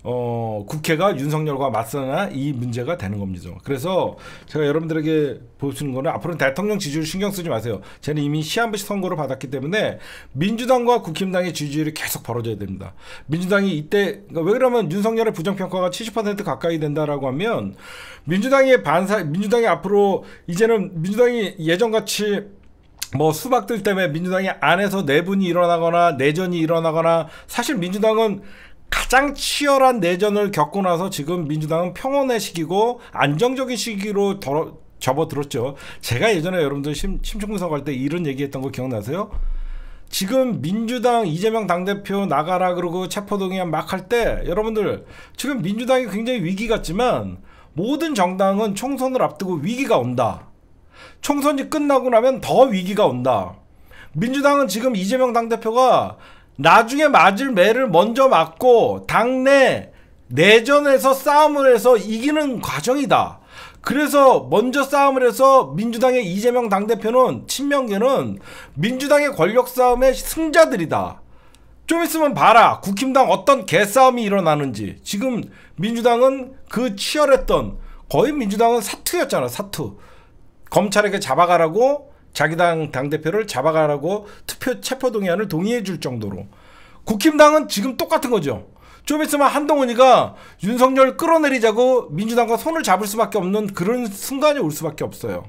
어, 국회가 윤석열과 맞서나 이 문제가 되는 겁니다. 그래서 제가 여러분들에게 보시는 거는 앞으로는 대통령 지지율 신경 쓰지 마세요. 쟤는 이미 시한부 선거를 받았기 때문에 민주당과 국힘당의 지지율이 계속 벌어져야 됩니다. 민주당이 이때 그러니까 왜 그러면 윤석열의 부정평가가 70% 가까이 된다라고 하면 민주당의 반사 민주당이 앞으로 이제는 민주당이 예전같이 뭐 수박들 때문에 민주당이 안에서 내분이 일어나거나 내전이 일어나거나 사실 민주당은 가장 치열한 내전을 겪고 나서 지금 민주당은 평온의 시기고 안정적인 시기로 더, 접어들었죠. 제가 예전에 여러분들 심, 심층분석 할 때 이런 얘기했던 거 기억나세요? 지금 민주당 이재명 당대표 나가라 그러고 체포동의안 막 할 때 여러분들 지금 민주당이 굉장히 위기 같지만 모든 정당은 총선을 앞두고 위기가 온다. 총선이 끝나고 나면 더 위기가 온다. 민주당은 지금 이재명 당대표가 나중에 맞을 매를 먼저 맞고 당내 내전에서 싸움을 해서 이기는 과정이다. 그래서 먼저 싸움을 해서 민주당의 이재명 당대표는 친명계는 민주당의 권력 싸움의 승자들이다. 좀 있으면 봐라. 국힘당 어떤 개싸움이 일어나는지. 지금 민주당은 그 치열했던 거의 민주당은 사투였잖아. 사투. 검찰에게 잡아가라고 자기 당 당대표를 잡아가라고 투표 체포 동의안을 동의해 줄 정도로 국힘당은 지금 똑같은 거죠. 좀 있으면 한동훈이가 윤석열 끌어내리자고 민주당과 손을 잡을 수밖에 없는 그런 순간이 올 수밖에 없어요.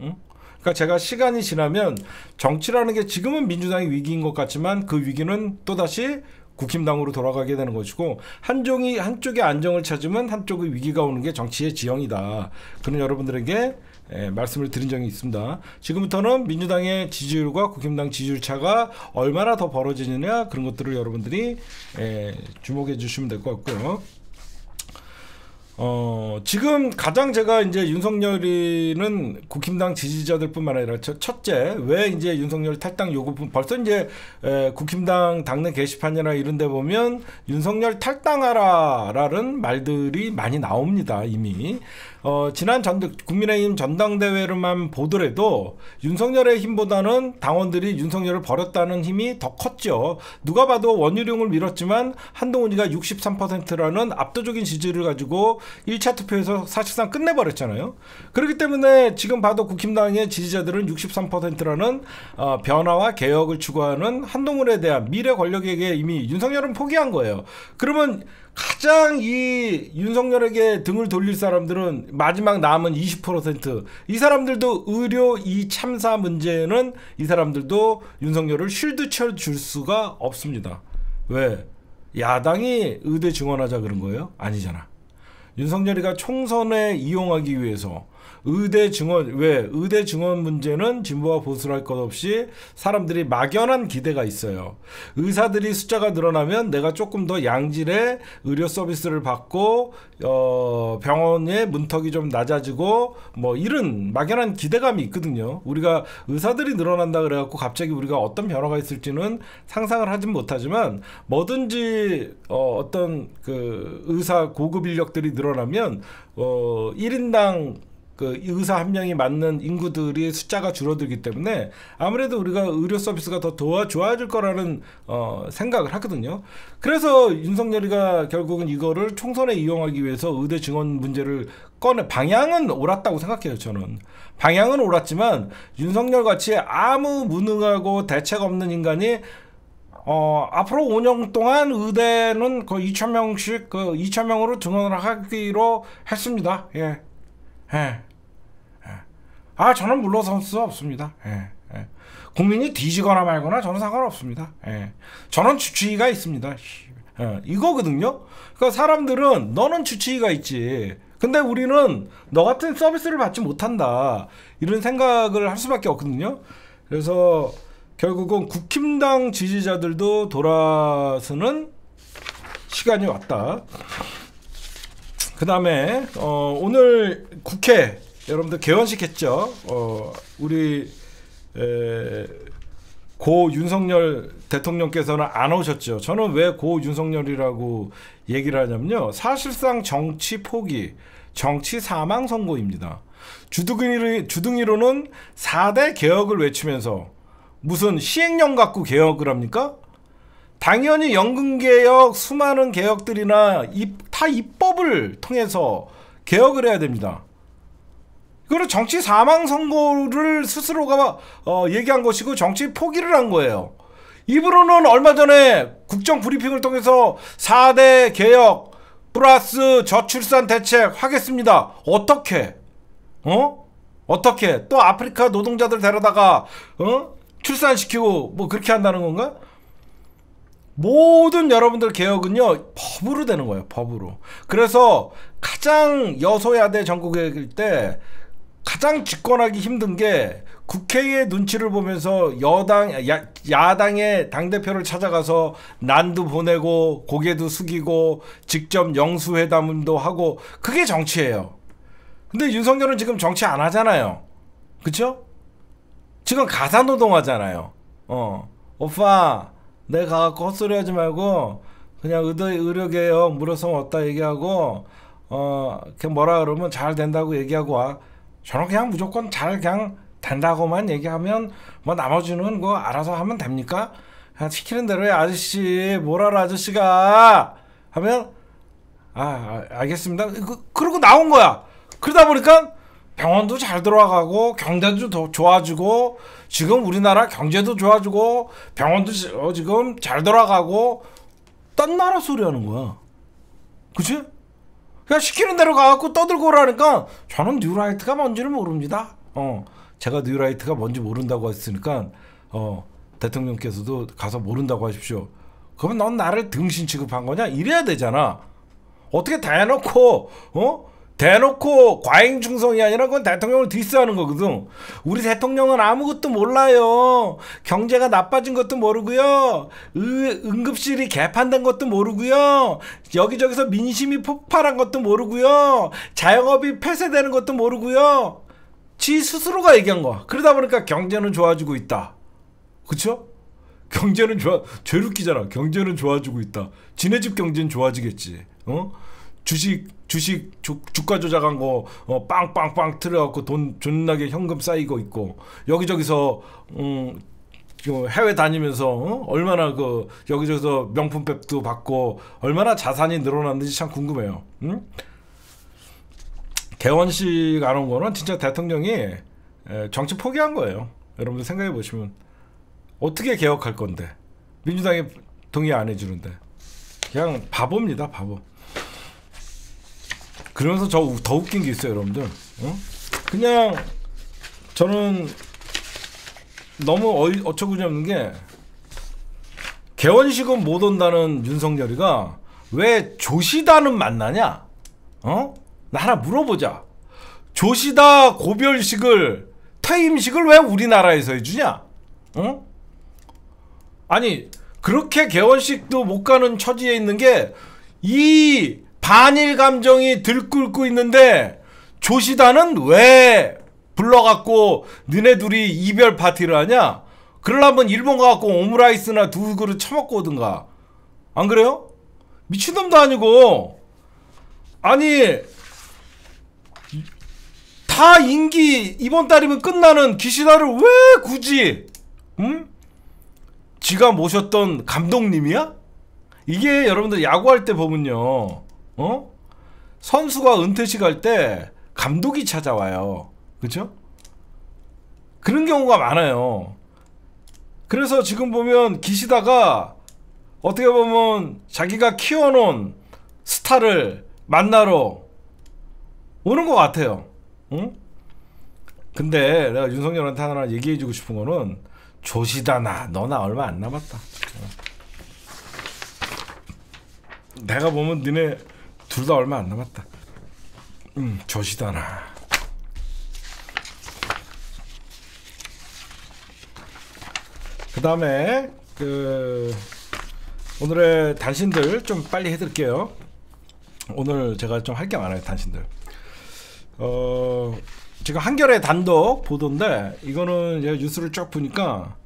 응? 그러니까 제가 시간이 지나면 정치라는 게 지금은 민주당이 위기인 것 같지만 그 위기는 또다시 국힘당으로 돌아가게 되는 것이고 한종이 한쪽의 안정을 찾으면 한쪽의 위기가 오는 게 정치의 지형이다. 그런 여러분들에게 예, 말씀을 드린 적이 있습니다. 지금부터는 민주당의 지지율과 국힘당 지지율 차가 얼마나 더 벌어지느냐 그런 것들을 여러분들이 예, 주목해 주시면 될 것 같고요. 어, 지금 가장 제가 이제 윤석열이는 국힘당 지지자들뿐만 아니라 첫째 왜 이제 윤석열 탈당 요구 벌써 이제 에, 국힘당 당내 게시판이나 이런 데 보면 윤석열 탈당하라라는 말들이 많이 나옵니다, 이미. 어, 지난 전 국민의힘 전당대회를만 보더라도 윤석열의 힘보다는 당원들이 윤석열을 버렸다는 힘이 더 컸죠. 누가 봐도 원유룡을 밀었지만 한동훈이가 63%라는 압도적인 지지를 가지고 1차 투표에서 사실상 끝내버렸잖아요. 그렇기 때문에 지금 봐도 국힘당의 지지자들은 63%라는 어, 변화와 개혁을 추구하는 한동훈에 대한 미래 권력에게 이미 윤석열은 포기한 거예요. 그러면 가장 이 윤석열에게 등을 돌릴 사람들은 마지막 남은 20%이 사람들도 의료 이 참사 문제는 이 사람들도 윤석열을 쉴드 쳐줄 수가 없습니다. 왜? 야당이 의대 증원하자 그런 거예요? 아니잖아. 윤석열이가 총선에 이용하기 위해서 의대 증원 왜 의대 증원 문제는 진보와 보수를 할것 없이 사람들이 막연한 기대가 있어요. 의사들이 숫자가 늘어나면 내가 조금 더 양질의 의료 서비스를 받고 어 병원의 문턱이 좀 낮아지고 뭐 이런 막연한 기대감이 있거든요. 우리가 의사들이 늘어난다 그래갖고 갑자기 우리가 어떤 변화가 있을지는 상상을 하진 못하지만 뭐든지 어 어떤 그 의사 고급 인력들이 늘어나면 어 1인당 그 의사 한 명이 맞는 인구들이 숫자가 줄어들기 때문에 아무래도 우리가 의료 서비스가 더 도와 좋아질 거라는 어, 생각을 하거든요. 그래서 윤석열이가 결국은 이거를 총선에 이용하기 위해서 의대 증원 문제를 꺼내 방향은 옳았다고 생각해요. 저는 방향은 옳았지만 윤석열 같이 아무 무능하고 대책 없는 인간이 어, 앞으로 5년 동안 의대는 거의 2천 명씩 그 2천 명으로 증원을 하기로 했습니다. 예. 예. 아 저는 물러설 수 없습니다. 예, 예. 국민이 뒤지거나 말거나 저는 상관없습니다. 예. 저는 주치의가 있습니다. 예, 이거거든요. 그러니까 사람들은 너는 주치의가 있지. 근데 우리는 너 같은 서비스를 받지 못한다. 이런 생각을 할 수밖에 없거든요. 그래서 결국은 국힘당 지지자들도 돌아서는 시간이 왔다. 그 다음에 어, 오늘 국회 여러분들 개원식 했죠. 어, 우리 에, 고 윤석열 대통령께서는 안 오셨죠. 저는 왜 고 윤석열이라고 얘기를 하냐면요. 사실상 정치 포기, 정치 사망 선고입니다. 주둥이로, 주둥이로는 4대 개혁을 외치면서 무슨 시행령 갖고 개혁을 합니까? 당연히 연금개혁, 수많은 개혁들이나 입, 타 입법을 통해서 개혁을 해야 됩니다. 그거는 정치 사망 선고를 스스로가 어, 얘기한 것이고 정치 포기를 한 거예요. 입으로는 얼마 전에 국정 브리핑을 통해서 4대 개혁 플러스 저출산 대책 하겠습니다. 어떻게? 어? 어떻게? 또 아프리카 노동자들 데려다가 어? 출산시키고 뭐 그렇게 한다는 건가? 모든 여러분들 개혁은요 법으로 되는 거예요 법으로 그래서 가장 여소야대 전국일 때 가장 집권하기 힘든 게 국회의 눈치를 보면서 여당 야, 야당의 당 대표를 찾아가서 난도 보내고 고개도 숙이고 직접 영수회담도 하고 그게 정치예요. 근데 윤석열은 지금 정치 안 하잖아요. 그쵸? 지금 가사 노동 하잖아요. 어 오빠 내가 갖고 헛소리 하지 말고 그냥 의도 의료개혁 물어서 왔다 얘기하고 어 그냥 뭐라 그러면 잘 된다고 얘기하고 와. 저는 그냥 무조건 잘 그냥 된다고만 얘기하면 뭐 나머지는 뭐 알아서 하면 됩니까? 그냥 시키는 대로 해 아저씨 뭐라라 아저씨가 하면 아, 아 알겠습니다. 그, 그러고 나온 거야. 그러다 보니까 병원도 잘 돌아가고 경제도 더 좋아지고 지금 우리나라 경제도 좋아지고 병원도 어, 지금 잘 돌아가고 딴 나라 소리 하는 거야. 그치? 그냥 시키는 대로 가갖고 떠들고 오라니까 저는 뉴라이트가 뭔지를 모릅니다. 어, 제가 뉴라이트가 뭔지 모른다고 했으니까 어, 대통령께서도 가서 모른다고 하십시오. 그러면 넌 나를 등신 취급한 거냐? 이래야 되잖아. 어떻게 대놓고 어? 대놓고 과잉 충성이 아니라 그건 대통령을 디스하는 거거든. 우리 대통령은 아무것도 몰라요. 경제가 나빠진 것도 모르고요. 의, 응급실이 개판된 것도 모르고요. 여기저기서 민심이 폭발한 것도 모르고요. 자영업이 폐쇄되는 것도 모르고요. 지 스스로가 얘기한 거야. 그러다 보니까 경제는 좋아지고 있다. 그쵸? 경제는 좋아, 제일 웃기잖아. 경제는 좋아지고 있다. 지네 집 경제는 좋아지겠지. 어? 주식 주식 주, 주가 조작한 거 어, 빵빵빵 틀어갖고 돈 존나게 현금 쌓이고 있고 여기저기서 음, 해외 다니면서 어? 얼마나 그 여기저기서 명품백도 받고 얼마나 자산이 늘어났는지 참 궁금해요. 응? 개원식 안온 거는 진짜 대통령이 정치 포기한 거예요. 여러분들 생각해 보시면 어떻게 개혁할 건데 민주당이 동의 안 해주는데 그냥 바보입니다 바보. 그러면서 저 더 웃긴 게 있어요, 여러분들. 어? 그냥 저는 너무 어이, 어처구니 없는 게 개원식은 못 온다는 윤석열이가 왜 조시다는 만나냐? 어? 나 하나 물어보자. 조시다 고별식을 퇴임식을 왜 우리나라에서 해주냐? 어? 아니 그렇게 개원식도 못 가는 처지에 있는 게 이 반일 감정이 들끓고 있는데 조시다는 왜 불러갖고 너네 둘이 이별 파티를 하냐? 그러려면 일본 가갖고 오므라이스나 두 그릇 처먹고 오든가. 안 그래요? 미친놈도 아니고. 아니, 다 임기 이번 달이면 끝나는 기시다를 왜 굳이, 응? 지가 모셨던 감독님이야? 이게 여러분들 야구할 때 보면요. 어? 선수가 은퇴식 할 때 감독이 찾아와요. 그죠? 그런 경우가 많아요. 그래서 지금 보면 기시다가 어떻게 보면 자기가 키워놓은 스타를 만나러 오는 것 같아요. 응? 근데 내가 윤석열한테 하나 얘기해주고 싶은 거는 조시다 나 너나 얼마 안 남았다. 내가 보면 니네 둘 다 얼마 안 남았다. 음, 조시다나. 그 다음에 그 오늘의 단신들 좀 빨리 해드릴게요. 오늘 제가 좀 할 게 많아요 단신들. 어 지금 한겨레 단독 보도인데 이거는 제가 뉴스를 쭉 보니까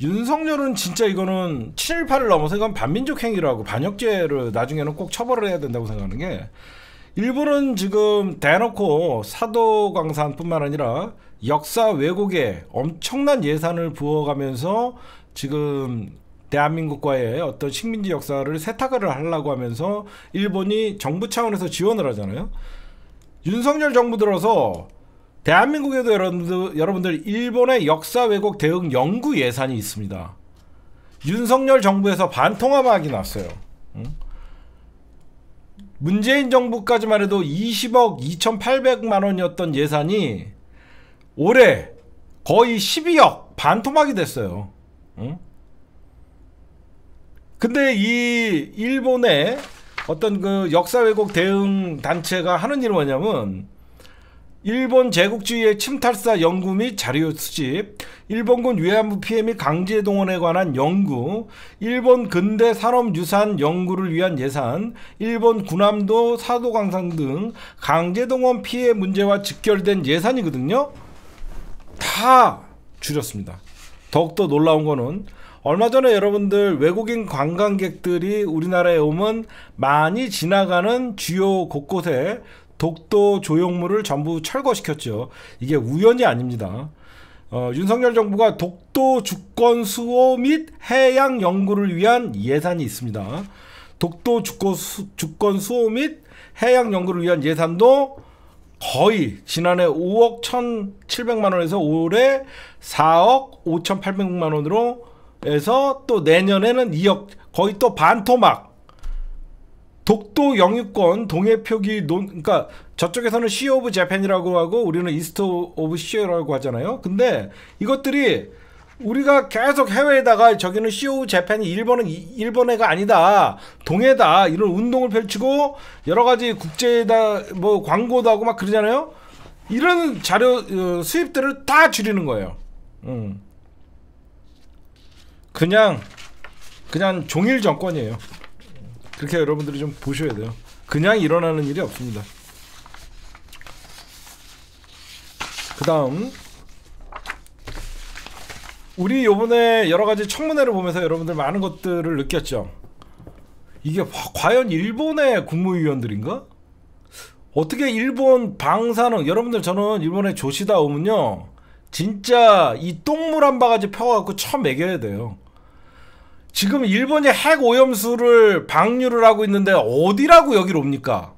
윤석열은 진짜 이거는 7.18을 넘어서 이건 반민족 행위라고 반역죄를 나중에는 꼭 처벌을 해야 된다고 생각하는 게 일본은 지금 대놓고 사도광산뿐만 아니라 역사 왜곡에 엄청난 예산을 부어가면서 지금 대한민국과의 어떤 식민지 역사를 세탁을 하려고 하면서 일본이 정부 차원에서 지원을 하잖아요. 윤석열 정부 들어서 대한민국에도 여러분들, 여러분들 일본의 역사 왜곡 대응 연구 예산이 있습니다. 윤석열 정부에서 반통합하기 났어요. 응? 문재인 정부까지만 해도 20억 2,800만 원이었던 예산이 올해 거의 12억 반토막이 됐어요. 응? 근데 이 일본의 어떤 그 역사 왜곡 대응 단체가 하는 일은 뭐냐면 일본 제국주의의 침탈사 연구 및 자료 수집, 일본군 위안부 피해 및 강제 동원에 관한 연구, 일본 근대 산업 유산 연구를 위한 예산, 일본 군함도 사도광산 등 강제 동원 피해 문제와 직결된 예산이거든요. 다 줄였습니다. 더욱더 놀라운 거는 얼마 전에 여러분들 외국인 관광객들이 우리나라에 오면 많이 지나가는 주요 곳곳에 독도 조형물을 전부 철거시켰죠. 이게 우연이 아닙니다. 어, 윤석열 정부가 독도 주권 수호 및 해양 연구를 위한 예산이 있습니다. 독도 주권, 수, 주권 수호 및 해양 연구를 위한 예산도 거의 지난해 5억 1,700만 원에서 올해 4억 5,800만 원으로 해서 또 내년에는 2억 거의 또 반토막 독도 영유권 동해 표기 논 그러니까 저쪽에서는 Sea of Japan이라고 하고 우리는 East of Sea라고 하잖아요. 근데 이것들이 우리가 계속 해외에다가 저기는 CO 재팬이 일본은 이- 일본애가 아니다 동해다 이런 운동을 펼치고 여러 가지 국제에다 뭐 광고도 하고 막 그러잖아요. 이런 자료 어, 수입들을 다 줄이는 거예요. 음. 그냥 그냥 종일 정권이에요. 그렇게 여러분들이 좀 보셔야 돼요. 그냥 일어나는 일이 없습니다. 그 다음 우리 요번에 여러 가지 청문회를 보면서 여러분들 많은 것들을 느꼈죠. 이게 과- 과연 일본의 국무위원들인가? 어떻게 일본 방사능 여러분들 저는 일본의 조시다 오면요 진짜 이 똥물 한 바가지 펴갖고 쳐 먹여야 돼요. 지금 일본이 핵 오염수를 방류를 하고 있는데 어디라고 여기로 옵니까?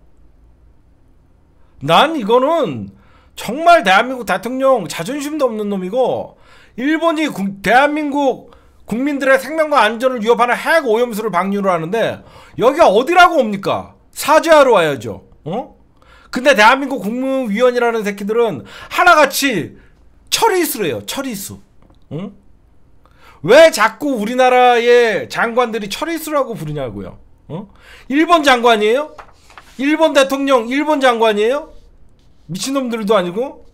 난 이거는 정말 대한민국 대통령 자존심도 없는 놈이고 일본이 국- 대한민국 국민들의 생명과 안전을 위협하는 핵 오염수를 방류를 하는데 여기가 어디라고 옵니까? 사죄하러 와야죠. 어? 근데 대한민국 국무위원이라는 새끼들은 하나같이 처리수래요. 처리수. 응? 왜 자꾸 우리나라의 장관들이 처리수라고 부르냐고요. 어? 일본 장관이에요? 일본 대통령, 일본 장관이에요? 미친놈들도 아니고?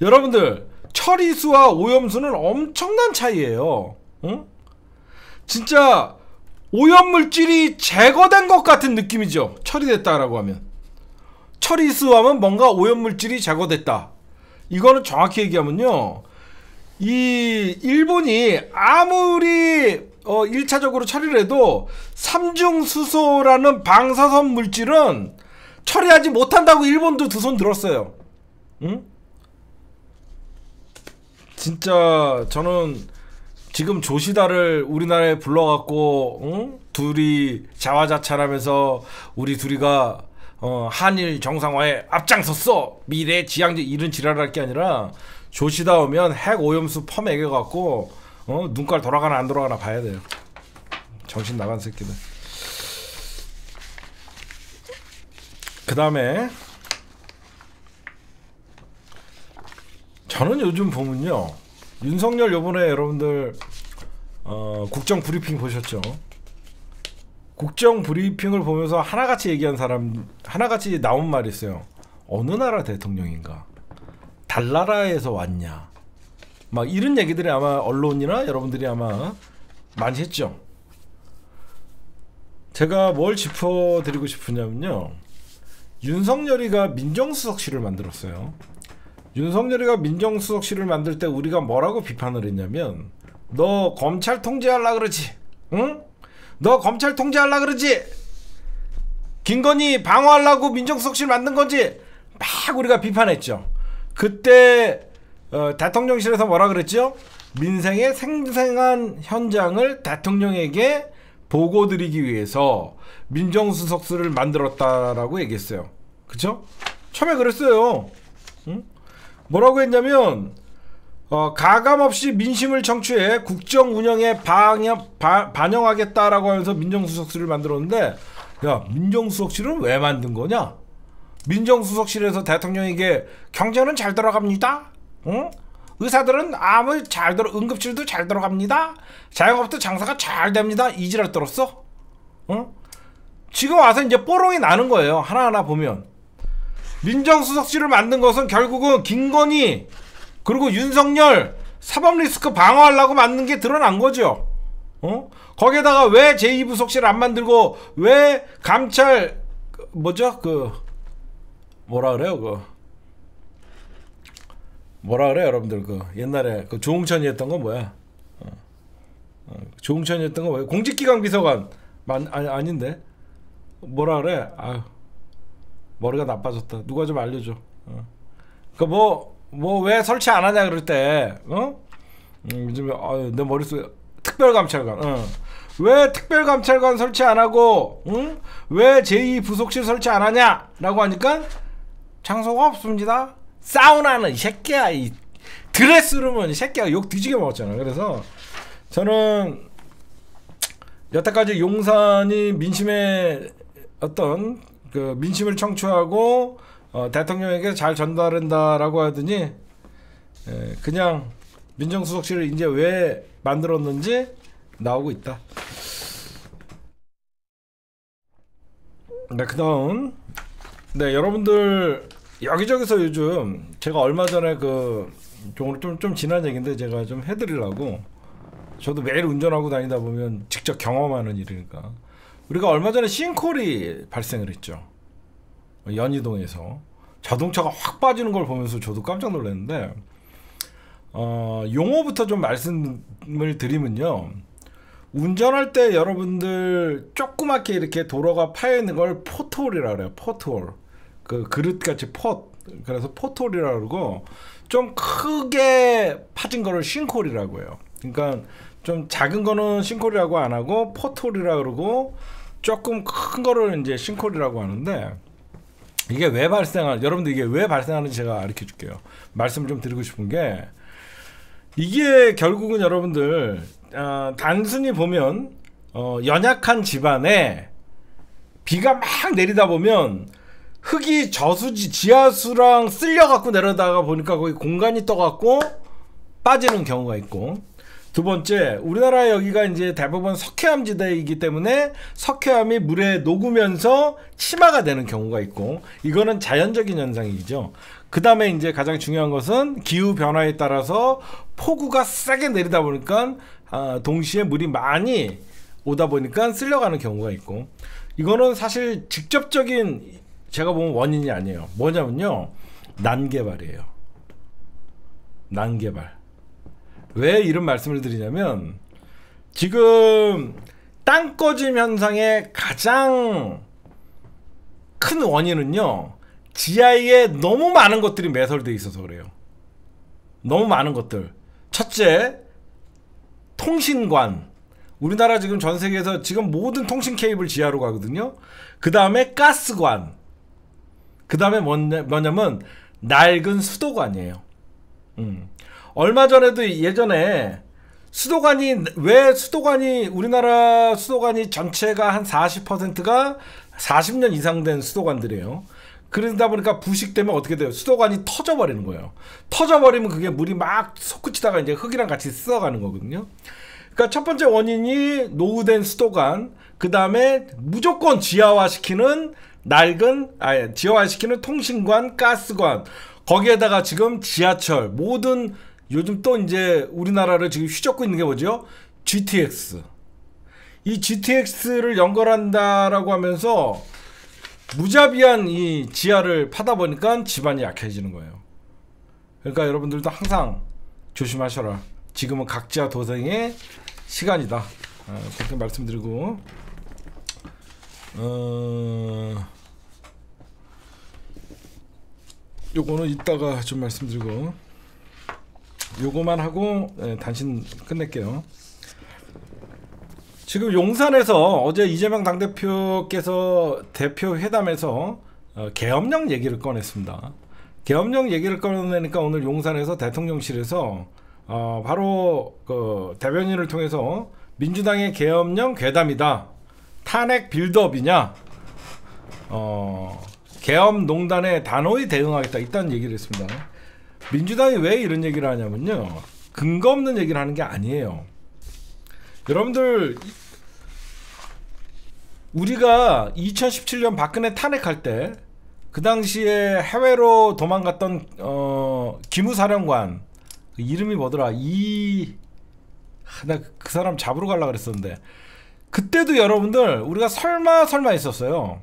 여러분들, 처리수와 오염수는 엄청난 차이예요. 응? 진짜 오염물질이 제거된 것 같은 느낌이죠. 처리됐다라고 하면. 처리수 하면 뭔가 오염물질이 제거됐다. 이거는 정확히 얘기하면요. 이 일본이 아무리 어 1차적으로 처리를 해도 삼중수소라는 방사선 물질은 처리하지 못한다고 일본도 두 손 들었어요. 응? 진짜 저는 지금 조시다를 우리나라에 불러갖고 응? 둘이 자화자찬하면서 우리 둘이가 어, 한일 정상화에 앞장섰어 미래 지향제 이런 지랄을 할게 아니라 조시다 오면 핵 오염수 펌에게 갖고 어, 눈깔 돌아가나 안 돌아가나 봐야 돼요. 정신 나간 새끼들. 그 다음에 저는 요즘 보면요 윤석열 요번에 여러분들 어, 국정 브리핑 보셨죠? 국정 브리핑을 보면서 하나같이 얘기한 사람 하나같이 나온 말이 있어요. 어느 나라 대통령인가? 달나라에서 왔냐? 막 이런 얘기들이 아마 언론이나 여러분들이 아마 많이 했죠. 제가 뭘 짚어드리고 싶으냐면요. 윤석열이가 민정수석실을 만들었어요. 윤석열이가 민정수석실을 만들 때 우리가 뭐라고 비판을 했냐면 너 검찰 통제하려 그러지? 응? 너 검찰 통제하려 그러지? 김건희 방어하려고 민정수석실 만든 건지 막 우리가 비판했죠. 그때 어, 대통령실에서 뭐라 그랬죠? 민생의 생생한 현장을 대통령에게 보고 드리기 위해서 민정수석실을 만들었다라고 얘기했어요. 그쵸? 처음에 그랬어요. 응? 뭐라고 했냐면 어, 가감 없이 민심을 청취해 국정 운영에 방영, 바, 반영하겠다라고 하면서 민정수석실을 만들었는데 야 민정수석실은 왜 만든 거냐? 민정수석실에서 대통령에게 경제는 잘 돌아갑니다. 응? 의사들은 아무 잘 들어 응급실도 잘 들어갑니다. 자영업도 장사가 잘 됩니다. 이지랄 떨었어? 응? 지금 와서 이제 뽀롱이 나는 거예요. 하나하나 보면 민정수석실을 만든 것은 결국은 김건희 그리고 윤석열 사법 리스크 방어하려고 만든 게 드러난 거죠. 어? 거기에다가 왜 제2부속실 안 만들고 왜 감찰 그 뭐죠? 그 뭐라 그래요? 그 뭐라 그래 요 여러분들 그 옛날에 그 조홍천이 했던 거 뭐야? 어. 어, 조홍천이 했던 거 뭐야? 공직기강 비서관 만 아니, 아닌데 뭐라 그래? 아유 머리가 나빠졌다. 누가 좀 알려줘. 어. 그뭐 뭐 왜 설치 안 하냐 그럴 때 어? 음, 요즘 아유, 내 머릿속에 특별감찰관. 어. 왜 특별감찰관 설치 안 하고 응? 왜 제2 부속실 설치 안 하냐 라고 하니까 장소가 없습니다. 사우나는 이 새끼야 이 드레스룸은 이 새끼야 욕 뒤지게 먹었잖아. 그래서 저는 여태까지 용산이 민심의 어떤 그 민심을 청취하고 어, 대통령에게 잘 전달한다라고 하더니 에, 그냥 민정수석실을 이제 왜 만들었는지 나오고 있다. 네, 그다음 네 여러분들 여기저기서 요즘 제가 얼마 전에 그좀좀 좀 지난 얘기인데 제가 좀 해드리려고 저도 매일 운전하고 다니다 보면 직접 경험하는 일이니까 우리가 얼마 전에 싱콜이 발생을 했죠 연희동에서 자동차가 확 빠지는 걸 보면서 저도 깜짝 놀랐는데 어, 용어부터 좀 말씀을 드리면요. 운전할 때 여러분들 조그맣게 이렇게 도로가 파여 있는 걸 pothole이라 그래요. Pothole. 그 그릇같이 pot. 그래서 pothole이라 그러고 좀 크게 파진 거를 sinkhole이라고 해요. 그러니까 좀 작은 거는 sinkhole이라고 안 하고 pothole이라 그러고 조금 큰 거를 이제 싱콜이라고 하는데 이게 왜 발생할 여러분들 이게 왜 발생하는지 제가 가르쳐 줄게요. 말씀 좀 드리고 싶은 게 이게 결국은 여러분들 어, 단순히 보면 어, 연약한 집안에 비가 막 내리다 보면 흙이 저수지 지하수랑 쓸려 갖고 내려다가 보니까 거기 공간이 떠 갖고 빠지는 경우가 있고 두 번째, 우리나라 여기가 이제 대부분 석회암 지대이기 때문에 석회암이 물에 녹으면서 치마가 되는 경우가 있고 이거는 자연적인 현상이죠. 그 다음에 이제 가장 중요한 것은 기후 변화에 따라서 폭우가 세게 내리다 보니까 아, 동시에 물이 많이 오다 보니까 쓸려가는 경우가 있고 이거는 사실 직접적인 제가 보면 원인이 아니에요. 뭐냐면요. 난개발이에요. 난개발. 왜 이런 말씀을 드리냐면 지금 땅 꺼짐 현상의 가장 큰 원인은요. 지하에 너무 많은 것들이 매설돼 있어서 그래요. 너무 많은 것들. 첫째, 통신관. 우리나라 지금 전 세계에서 지금 모든 통신 케이블 지하로 가거든요. 그 다음에 가스관. 그 다음에 뭐냐, 뭐냐면 낡은 수도관이에요. 음. 얼마 전에도 예전에 수도관이 왜 수도관이 우리나라 수도관이 전체가 한 40%가 40년 이상 된 수도관들이에요. 그러다 보니까 부식되면 어떻게 돼요? 수도관이 터져버리는 거예요. 터져버리면 그게 물이 막 솟구치다가 이제 흙이랑 같이 썩어가는 거거든요. 그러니까 첫 번째 원인이 노후된 수도관, 그 다음에 무조건 지하화시키는 낡은, 아, 지하화시키는 통신관, 가스관, 거기에다가 지금 지하철, 모든 요즘 또 이제 우리나라를 지금 휘젓고 있는 게 뭐죠? GTX. 이 GTX를 연결한다라고 하면서 무자비한 이 지하를 파다 보니까 집안이 약해지는 거예요. 그러니까 여러분들도 항상 조심하셔라. 지금은 각자 도생의 시간이다. 아, 그렇게 말씀드리고 어... 요거는 이따가 좀 말씀드리고 요거만 하고 예, 단신 끝낼게요. 지금 용산에서 어제 이재명 당대표께서 대표 회담에서 어, 계엄령 얘기를 꺼냈습니다. 계엄령 얘기를 꺼내니까 오늘 용산에서 대통령실에서 어, 바로 그 대변인을 통해서 민주당의 계엄령 괴담이다. 탄핵 빌드업이냐? 어, 계엄 농단에 단호히 대응하겠다. 이딴 얘기를 했습니다. 민주당이 왜 이런 얘기를 하냐면요. 근거 없는 얘기를 하는 게 아니에요. 여러분들 우리가 2017년 박근혜 탄핵할 때 그 당시에 해외로 도망갔던 어, 기무사령관 그 이름이 뭐더라 이 나그 그 사람 잡으러 갈라 그랬었는데 그때도 여러분들 우리가 설마 설마 있었어요.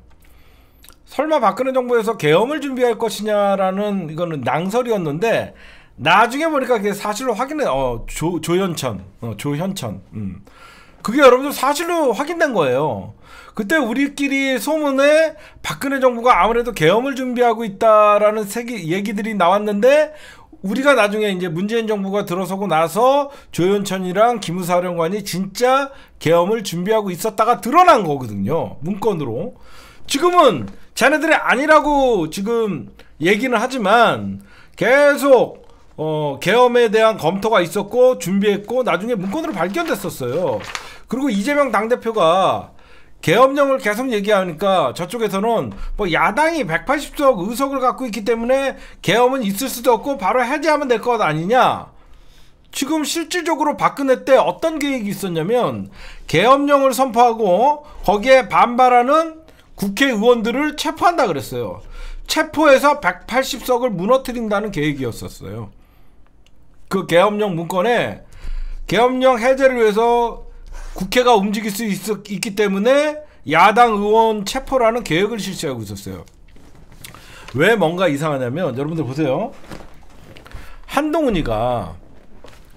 설마 박근혜 정부에서 계엄을 준비할 것이냐라는 이거는 낭설이었는데 나중에 보니까 그게 사실로 확인해 어 조, 조현천 어, 조현천 음. 그게 여러분들 사실로 확인된 거예요. 그때 우리끼리 소문에 박근혜 정부가 아무래도 계엄을 준비하고 있다라는 세기, 얘기들이 나왔는데 우리가 나중에 이제 문재인 정부가 들어서고 나서 조현천이랑 기무사령관이 진짜 계엄을 준비하고 있었다가 드러난 거거든요. 문건으로. 지금은 자네들이 아니라고 지금 얘기는 하지만 계속 어, 계엄에 대한 검토가 있었고 준비했고 나중에 문건으로 발견됐었어요. 그리고 이재명 당대표가 계엄령을 계속 얘기하니까 저쪽에서는 뭐 야당이 180석 의석을 갖고 있기 때문에 계엄은 있을 수도 없고 바로 해제하면 될 것 아니냐. 지금 실질적으로 박근혜 때 어떤 계획이 있었냐면 계엄령을 선포하고 거기에 반발하는 국회의원들을 체포한다 그랬어요. 체포해서 180석을 무너뜨린다는 계획이었었어요. 그 계엄령 문건에 계엄령 해제를 위해서 국회가 움직일 수 있, 있기 때문에 야당 의원 체포라는 계획을 실시하고 있었어요. 왜 뭔가 이상하냐면 여러분들 보세요. 한동훈이가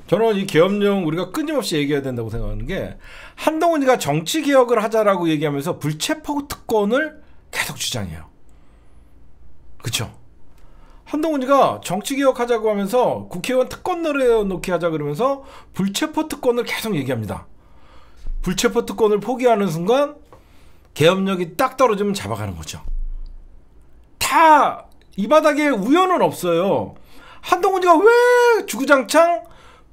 저는 이 계엄령 우리가 끊임없이 얘기해야 된다고 생각하는 게 한동훈이가 정치 개혁을 하자라고 얘기하면서 불체포 특권을 계속 주장해요. 그렇죠? 한동훈이가 정치 개혁하자고 하면서 국회의원 특권 내려놓기 하자 그러면서 불체포 특권을 계속 얘기합니다. 불체포 특권을 포기하는 순간 계엄력이 딱 떨어지면 잡아가는 거죠. 다 이 바닥에 우연은 없어요. 한동훈이가 왜 주구장창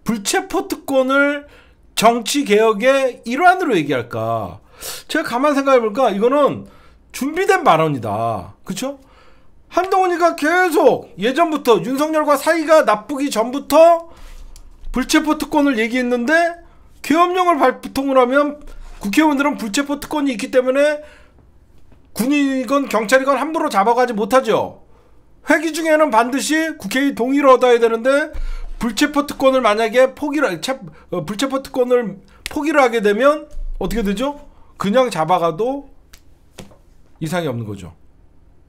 불체포 특권을 정치 개혁의 일환으로 얘기할까? 제가 가만 생각해 볼까? 이거는 준비된 발언이다. 그렇죠? 한동훈이가 계속 예전부터 윤석열과 사이가 나쁘기 전부터 불체포 특권을 얘기했는데 계엄령을 발통을 하면 국회의원들은 불체포 특권이 있기 때문에 군이건 경찰이건 함부로 잡아가지 못하죠. 회기 중에는 반드시 국회의 동의를 얻어야 되는데 불체포 특권을 만약에 포기를 어, 불체포 특권을 포기를 하게 되면 어떻게 되죠? 그냥 잡아가도 이상이 없는 거죠.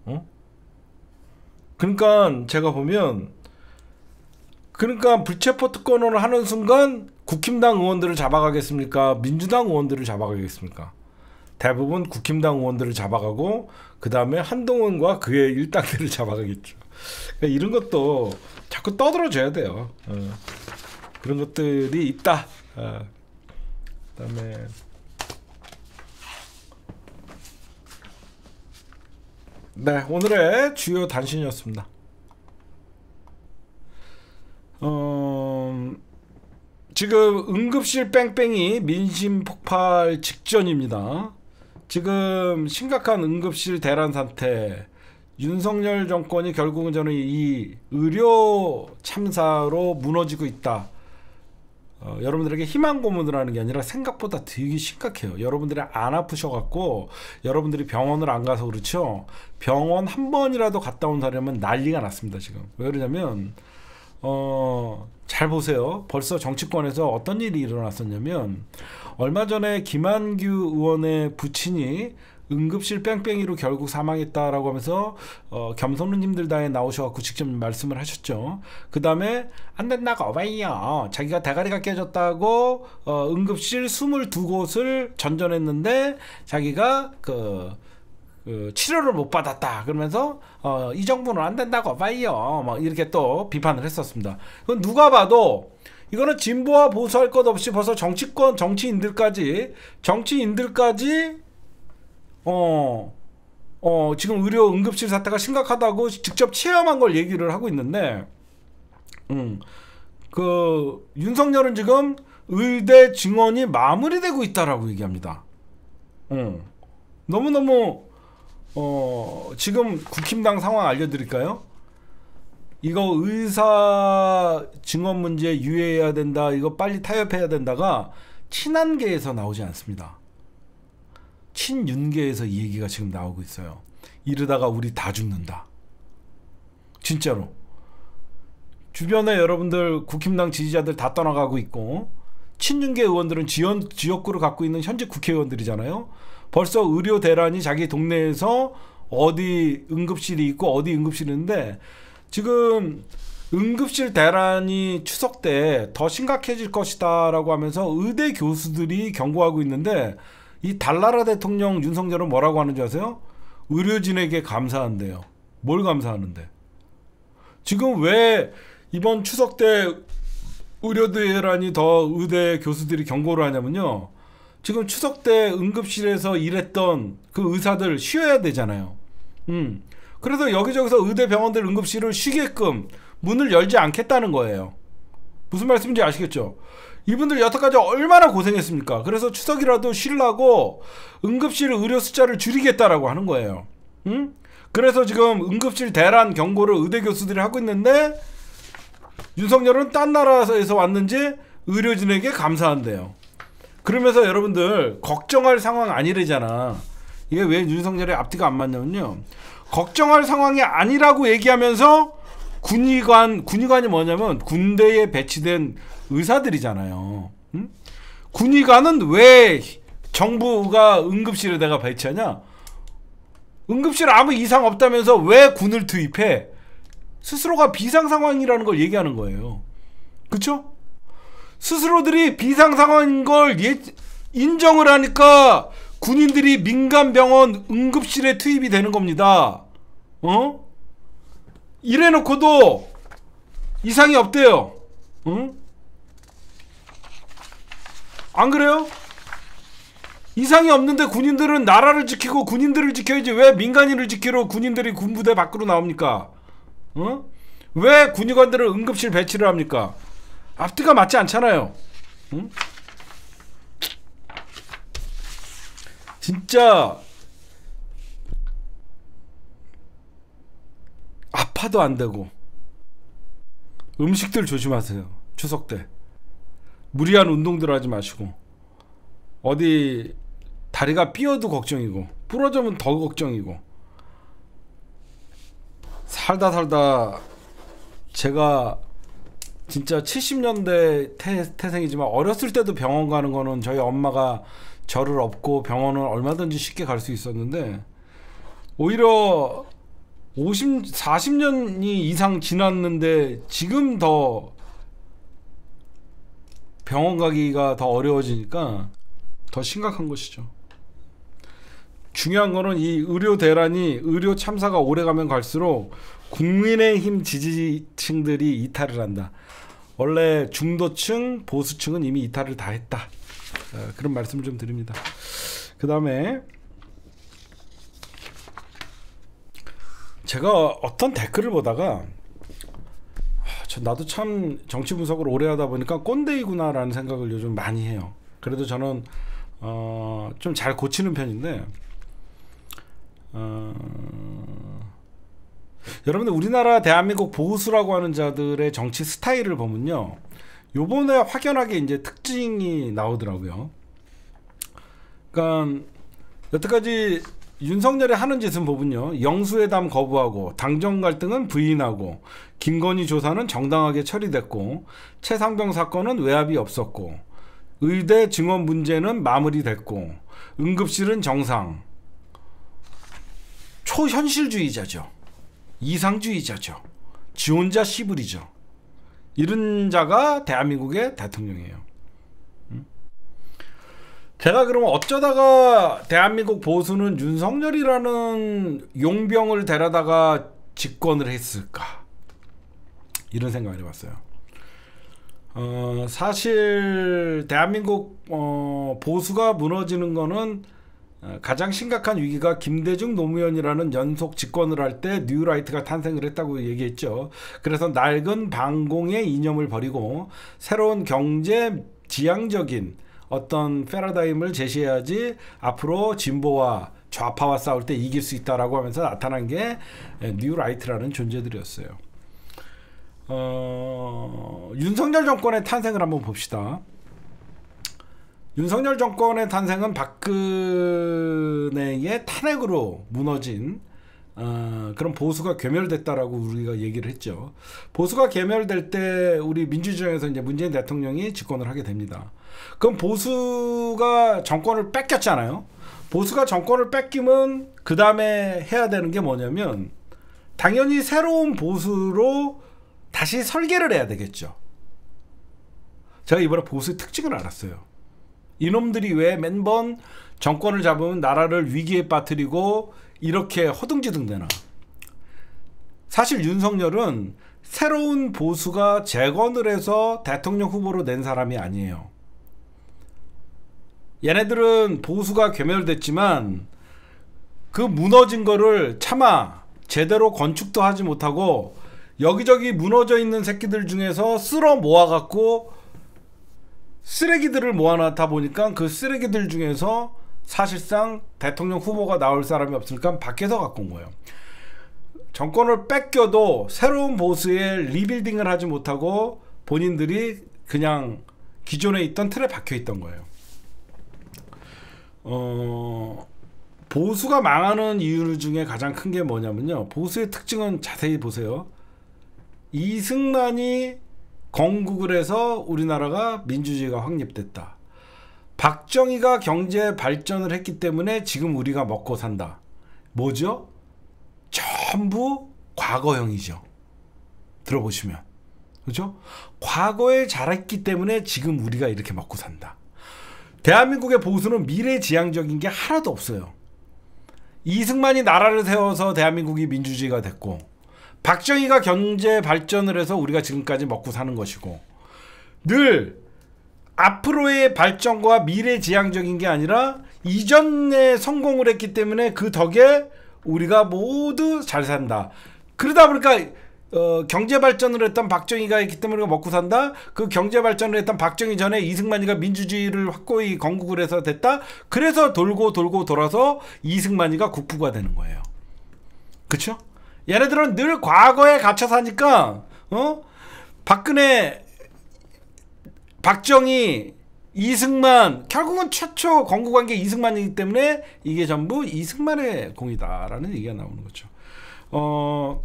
어? 그러니까 제가 보면 그러니까 불체포 특권을 하는 순간 국힘당 의원들을 잡아가겠습니까? 민주당 의원들을 잡아가겠습니까? 대부분 국힘당 의원들을 잡아가고 그 다음에 한동훈과 그의 일당들을 잡아가겠죠. 그러니까 이런 것도 자꾸 떠들어줘야 돼요. 어. 그런 것들이 있다. 어. 그다음에 네 오늘의 주요 단신이었습니다. 어, 지금 응급실 뺑뺑이 민심 폭발 직전입니다. 지금 심각한 응급실 대란 사태 윤석열 정권이 결국은 저는 이 의료 참사로 무너지고 있다. 어, 여러분들에게 희망 고문을 하는 게 아니라 생각보다 되게 심각해요. 여러분들이 안 아프셔갖고 여러분들이 병원을 안 가서 그렇죠. 병원 한 번이라도 갔다 온 사람은 난리가 났습니다. 지금 왜 그러냐면 어, 잘 보세요. 벌써 정치권에서 어떤 일이 일어났었냐면 얼마 전에 김한규 의원의 부친이 응급실 뺑뺑이로 결국 사망했다라고 하면서 어, 겸손님들 다에 나오셔갖고 직접 말씀을 하셨죠. 그 다음에 안 된다고 어바이요. 자기가 대가리가 깨졌다고 어, 응급실 22곳을 전전했는데 자기가 그, 그 치료를 못 받았다. 그러면서 어, 이 정부는 안 된다고 어바이요. 뭐 이렇게 또 비판을 했었습니다. 그건 누가 봐도 이거는 진보와 보수할 것 없이 벌써 정치권 정치인들까지 정치인들까지 어, 어, 지금 의료 응급실 사태가 심각하다고 직접 체험한 걸 얘기를 하고 있는데, 음, 그, 윤석열은 지금 의대 증원이 마무리되고 있다라고 얘기합니다. 음, 너무너무, 어, 지금 국힘당 상황 알려드릴까요? 이거 의사 증원 문제 유예해야 된다, 이거 빨리 타협해야 된다가 친한계에서 나오지 않습니다. 친윤계에서 이 얘기가 지금 나오고 있어요. 이러다가 우리 다 죽는다. 진짜로. 주변에 여러분들 국힘당 지지자들 다 떠나가고 있고 친윤계 의원들은 지연, 지역구를 갖고 있는 현재 국회의원들이잖아요. 벌써 의료 대란이 자기 동네에서 어디 응급실이 있고 어디 응급실이 있는데 지금 응급실 대란이 추석 때 더 심각해질 것이다라고 하면서 의대 교수들이 경고하고 있는데 이 달나라 대통령 윤석열은 뭐라고 하는지 아세요? 의료진에게 감사한대요. 뭘 감사하는데? 지금 왜 이번 추석 때 의료 대란이 더 의대 교수들이 경고를 하냐면요. 지금 추석 때 응급실에서 일했던 그 의사들 쉬어야 되잖아요. 음. 그래서 여기저기서 의대 병원들 응급실을 쉬게끔 문을 열지 않겠다는 거예요. 무슨 말씀인지 아시겠죠? 이분들 여태까지 얼마나 고생했습니까? 그래서 추석이라도 쉬려고 응급실 의료 숫자를 줄이겠다라고 하는 거예요. 응? 그래서 지금 응급실 대란 경고를 의대 교수들이 하고 있는데 윤석열은 딴 나라에서 왔는지 의료진에게 감사한대요. 그러면서 여러분들 걱정할 상황 아니래잖아. 이게 왜 윤석열의 앞뒤가 안 맞냐면요. 걱정할 상황이 아니라고 얘기하면서 군의관 군의관이 뭐냐면 군대에 배치된 의사들이잖아요. 응? 군의관은 왜 정부가 응급실에 내가 배치하냐? 응급실 아무 이상 없다면서 왜 군을 투입해? 스스로가 비상 상황이라는 걸 얘기하는 거예요. 그쵸? 스스로들이 비상 상황인 걸 예, 인정을 하니까 군인들이 민간 병원 응급실에 투입이 되는 겁니다. 어? 이래 놓고도 이상이 없대요. 응? 안 그래요? 이상이 없는데 군인들은 나라를 지키고 군인들을 지켜야지 왜 민간인을 지키러 군인들이 군부대 밖으로 나옵니까? 어? 왜 군의관들을 응급실 배치를 합니까? 앞뒤가 맞지 않잖아요. 응? 진짜 아파도 안 되고 음식들 조심하세요. 추석 때 무리한 운동들 하지 마시고 어디 다리가 삐어도 걱정이고 부러지면 더 걱정이고 살다 살다 제가 진짜 70년대 태, 태생이지만 어렸을 때도 병원 가는 거는 저희 엄마가 저를 업고 병원을 얼마든지 쉽게 갈 수 있었는데 오히려 50 40년이 이상 지났는데 지금 더 병원 가기가 더 어려워지니까 더 심각한 것이죠. 중요한 거는 이 의료 대란이 의료 참사가 오래 가면 갈수록 국민의힘 지지층들이 이탈을 한다. 원래 중도층, 보수층은 이미 이탈을 다 했다. 어, 그런 말씀을 좀 드립니다. 그 다음에 제가 어떤 댓글을 보다가 아, 나도 참 정치 분석을 오래 하다 보니까 꼰대이구나라는 생각을 요즘 많이 해요. 그래도 저는 어, 좀 잘 고치는 편인데 어, 여러분들 우리나라 대한민국 보수라고 하는 자들의 정치 스타일을 보면요. 요번에 확연하게 이제 특징이 나오더라고요. 그러니까 여태까지 윤석열이 하는 짓은 보면요. 영수회담 거부하고 당정 갈등은 부인하고 김건희 조사는 정당하게 처리됐고 최상병 사건은 외압이 없었고 의대 증원 문제는 마무리됐고 응급실은 정상 초현실주의자죠. 이상주의자죠. 지혼자 시불이죠. 이런 자가 대한민국의 대통령이에요. 음? 제가 그러면 어쩌다가 대한민국 보수는 윤석열이라는 용병을 데려다가 집권을 했을까? 이런 생각을 해봤어요. 어, 사실 대한민국 어, 보수가 무너지는 거는 어, 가장 심각한 위기가 김대중 노무현이라는 연속 집권을 할 때 뉴라이트가 탄생을 했다고 얘기했죠. 그래서 낡은 반공의 이념을 버리고 새로운 경제 지향적인 어떤 패러다임을 제시해야지 앞으로 진보와 좌파와 싸울 때 이길 수 있다라고 하면서 나타난 게 뉴라이트라는 존재들이었어요. 어, 윤석열 정권의 탄생을 한번 봅시다. 윤석열 정권의 탄생은 박근혜의 탄핵으로 무너진 어, 그런 보수가 괴멸됐다라고 우리가 얘기를 했죠. 보수가 괴멸될 때 우리 민주주의에서 이제 문재인 대통령이 집권을 하게 됩니다. 그럼 보수가 정권을 뺏겼잖아요. 보수가 정권을 뺏기면 그 다음에 해야 되는 게 뭐냐면 당연히 새로운 보수로 다시 설계를 해야 되겠죠. 제가 이번에 보수의 특징을 알았어요. 이놈들이 왜 맨번 정권을 잡으면 나라를 위기에 빠뜨리고 이렇게 허둥지둥대나. 사실 윤석열은 새로운 보수가 재건을 해서 대통령 후보로 낸 사람이 아니에요. 얘네들은 보수가 괴멸됐지만 그 무너진 거를 차마 제대로 건축도 하지 못하고 여기저기 무너져 있는 새끼들 중에서 쓸어 모아갖고 쓰레기들을 모아놨다 보니까 그 쓰레기들 중에서 사실상 대통령 후보가 나올 사람이 없으니까 밖에서 갖고 온 거예요. 정권을 뺏겨도 새로운 보수에 리빌딩을 하지 못하고 본인들이 그냥 기존에 있던 틀에 박혀 있던 거예요. 어, 보수가 망하는 이유 중에 가장 큰 게 뭐냐면요. 보수의 특징은 자세히 보세요. 이승만이 건국을 해서 우리나라가 민주주의가 확립됐다. 박정희가 경제 발전을 했기 때문에 지금 우리가 먹고 산다. 뭐죠? 전부 과거형이죠. 들어보시면. 그죠? 과거에 잘했기 때문에 지금 우리가 이렇게 먹고 산다. 대한민국의 보수는 미래 지향적인 게 하나도 없어요. 이승만이 나라를 세워서 대한민국이 민주주의가 됐고 박정희가 경제 발전을 해서 우리가 지금까지 먹고 사는 것이고 늘 앞으로의 발전과 미래지향적인 게 아니라 이전에 성공을 했기 때문에 그 덕에 우리가 모두 잘 산다. 그러다 보니까 어, 경제 발전을 했던 박정희가 있기 때문에 먹고 산다. 그 경제 발전을 했던 박정희 전에 이승만이가 민주주의를 확고히 건국을 해서 됐다. 그래서 돌고 돌고 돌아서 이승만이가 국부가 되는 거예요. 그렇죠? 얘네들은 늘 과거에 갇혀 사니까 어? 박근혜 박정희 이승만 결국은 최초 건국한 게 이승만이기 때문에 이게 전부 이승만의 공이다라는 얘기가 나오는 거죠. 어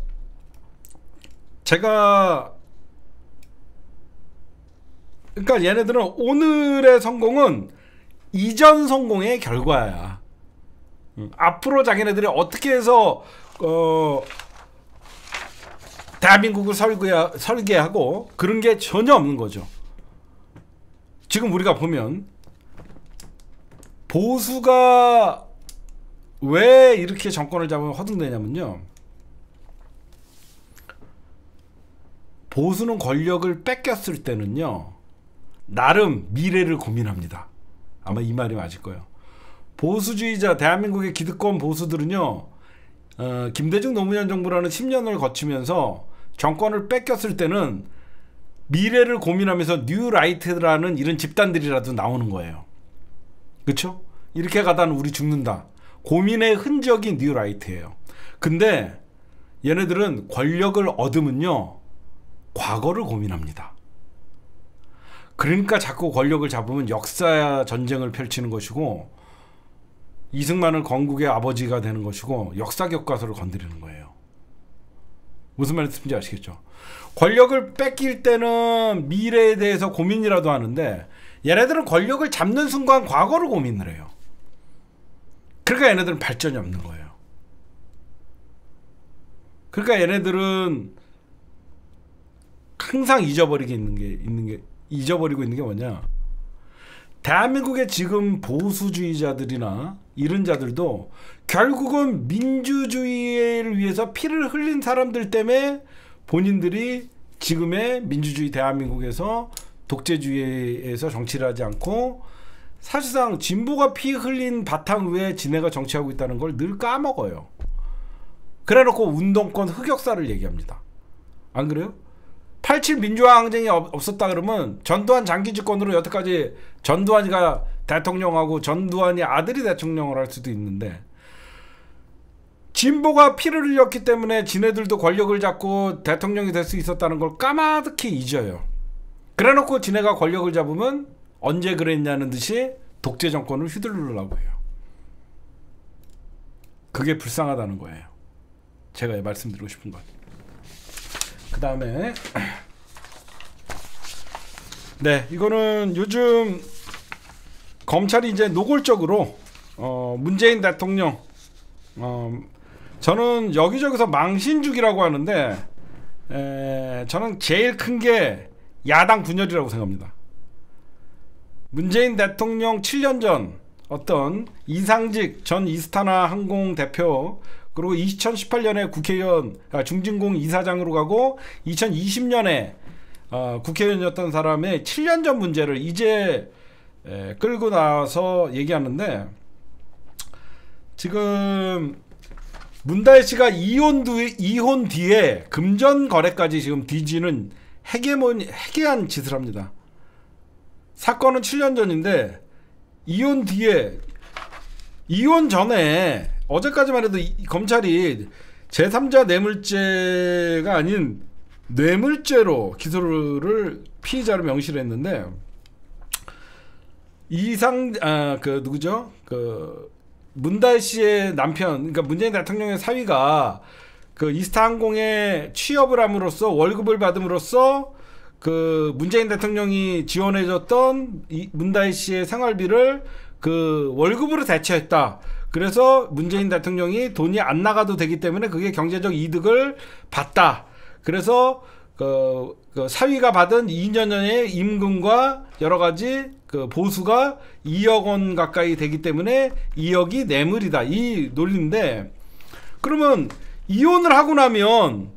제가 그러니까 얘네들은 오늘의 성공은 이전 성공의 결과야. 음, 앞으로 자기네들이 어떻게 해서 어 대한민국을 설계, 설계하고 그런 게 전혀 없는 거죠. 지금 우리가 보면 보수가 왜 이렇게 정권을 잡으면 허둥대냐면요. 보수는 권력을 뺏겼을 때는요. 나름 미래를 고민합니다. 아마 이 말이 맞을 거예요. 보수주의자 대한민국의 기득권 보수들은요. 어, 김대중 노무현 정부라는 10년을 거치면서 정권을 뺏겼을 때는 미래를 고민하면서 뉴라이트라는 이런 집단들이라도 나오는 거예요. 그렇죠? 이렇게 가다는 우리 죽는다. 고민의 흔적이 뉴라이트예요. 근데 얘네들은 권력을 얻으면요. 과거를 고민합니다. 그러니까 자꾸 권력을 잡으면 역사 전쟁을 펼치는 것이고 이승만은 건국의 아버지가 되는 것이고 역사 교과서를 건드리는 거예요. 무슨 말인지 아시겠죠? 권력을 뺏길 때는 미래에 대해서 고민이라도 하는데 얘네들은 권력을 잡는 순간 과거를 고민을 해요. 그러니까 얘네들은 발전이 없는 거예요. 그러니까 얘네들은 항상 잊어버리게 있는 게 있는 게 잊어버리고 있는 게 뭐냐? 대한민국의 지금 보수주의자들이나 이런 자들도 결국은 민주주의를 위해서 피를 흘린 사람들 때문에 본인들이 지금의 민주주의 대한민국에서 독재주의에서 정치를 하지 않고 사실상 진보가 피 흘린 바탕 위에 지네가 정치하고 있다는 걸 늘 까먹어요. 그래놓고 운동권 흑역사를 얘기합니다. 안 그래요? 87 민주화 항쟁이 없었다 그러면 전두환 장기 집권으로 여태까지 전두환이가 대통령하고 전두환이 아들이 대통령을 할 수도 있는데 진보가 피를 흘렸기 때문에 지네들도 권력을 잡고 대통령이 될 수 있었다는 걸 까마득히 잊어요. 그래놓고 지네가 권력을 잡으면 언제 그랬냐는 듯이 독재 정권을 휘둘르려고 해요. 그게 불쌍하다는 거예요. 제가 말씀드리고 싶은 건. 그 다음에 네 이거는 요즘 검찰이 이제 노골적으로 어, 문재인 대통령 어, 저는 여기저기서 망신주기라고 하는데 에, 저는 제일 큰 게 야당 분열이라고 생각합니다. 문재인 대통령 7년 전 어떤 이상직 전 이스타나 항공 대표 그리고 2018년에 국회의원 아, 중진공 이사장으로 가고 2020년에 어, 국회의원이었던 사람의 7년 전 문제를 이제 에, 끌고 나와서 얘기하는데 지금 문다혜 씨가 이혼, 뒤, 이혼 뒤에 금전 거래까지 지금 뒤지는 해계몬 해계한 짓을 합니다. 사건은 7년 전인데 이혼 뒤에 이혼 전에 어제까지만 해도 이, 검찰이 제3자 뇌물죄가 아닌 뇌물죄로 기소를 피의자로 명시를 했는데 이상 아 그 누구죠? 그 문다혜 씨의 남편 그러니까 문재인 대통령의 사위가 그 이스타항공에 취업을 함으로써 월급을 받음으로써 그 문재인 대통령이 지원해줬던 이 문다혜 씨의 생활비를 그 월급으로 대체했다. 그래서 문재인 대통령이 돈이 안 나가도 되기 때문에 그게 경제적 이득을 받다. 그래서 그, 그 사위가 받은 2년의 임금과 여러 가지 그 보수가 2억 원 가까이 되기 때문에 2억이 뇌물이다. 이 논리인데 그러면 이혼을 하고 나면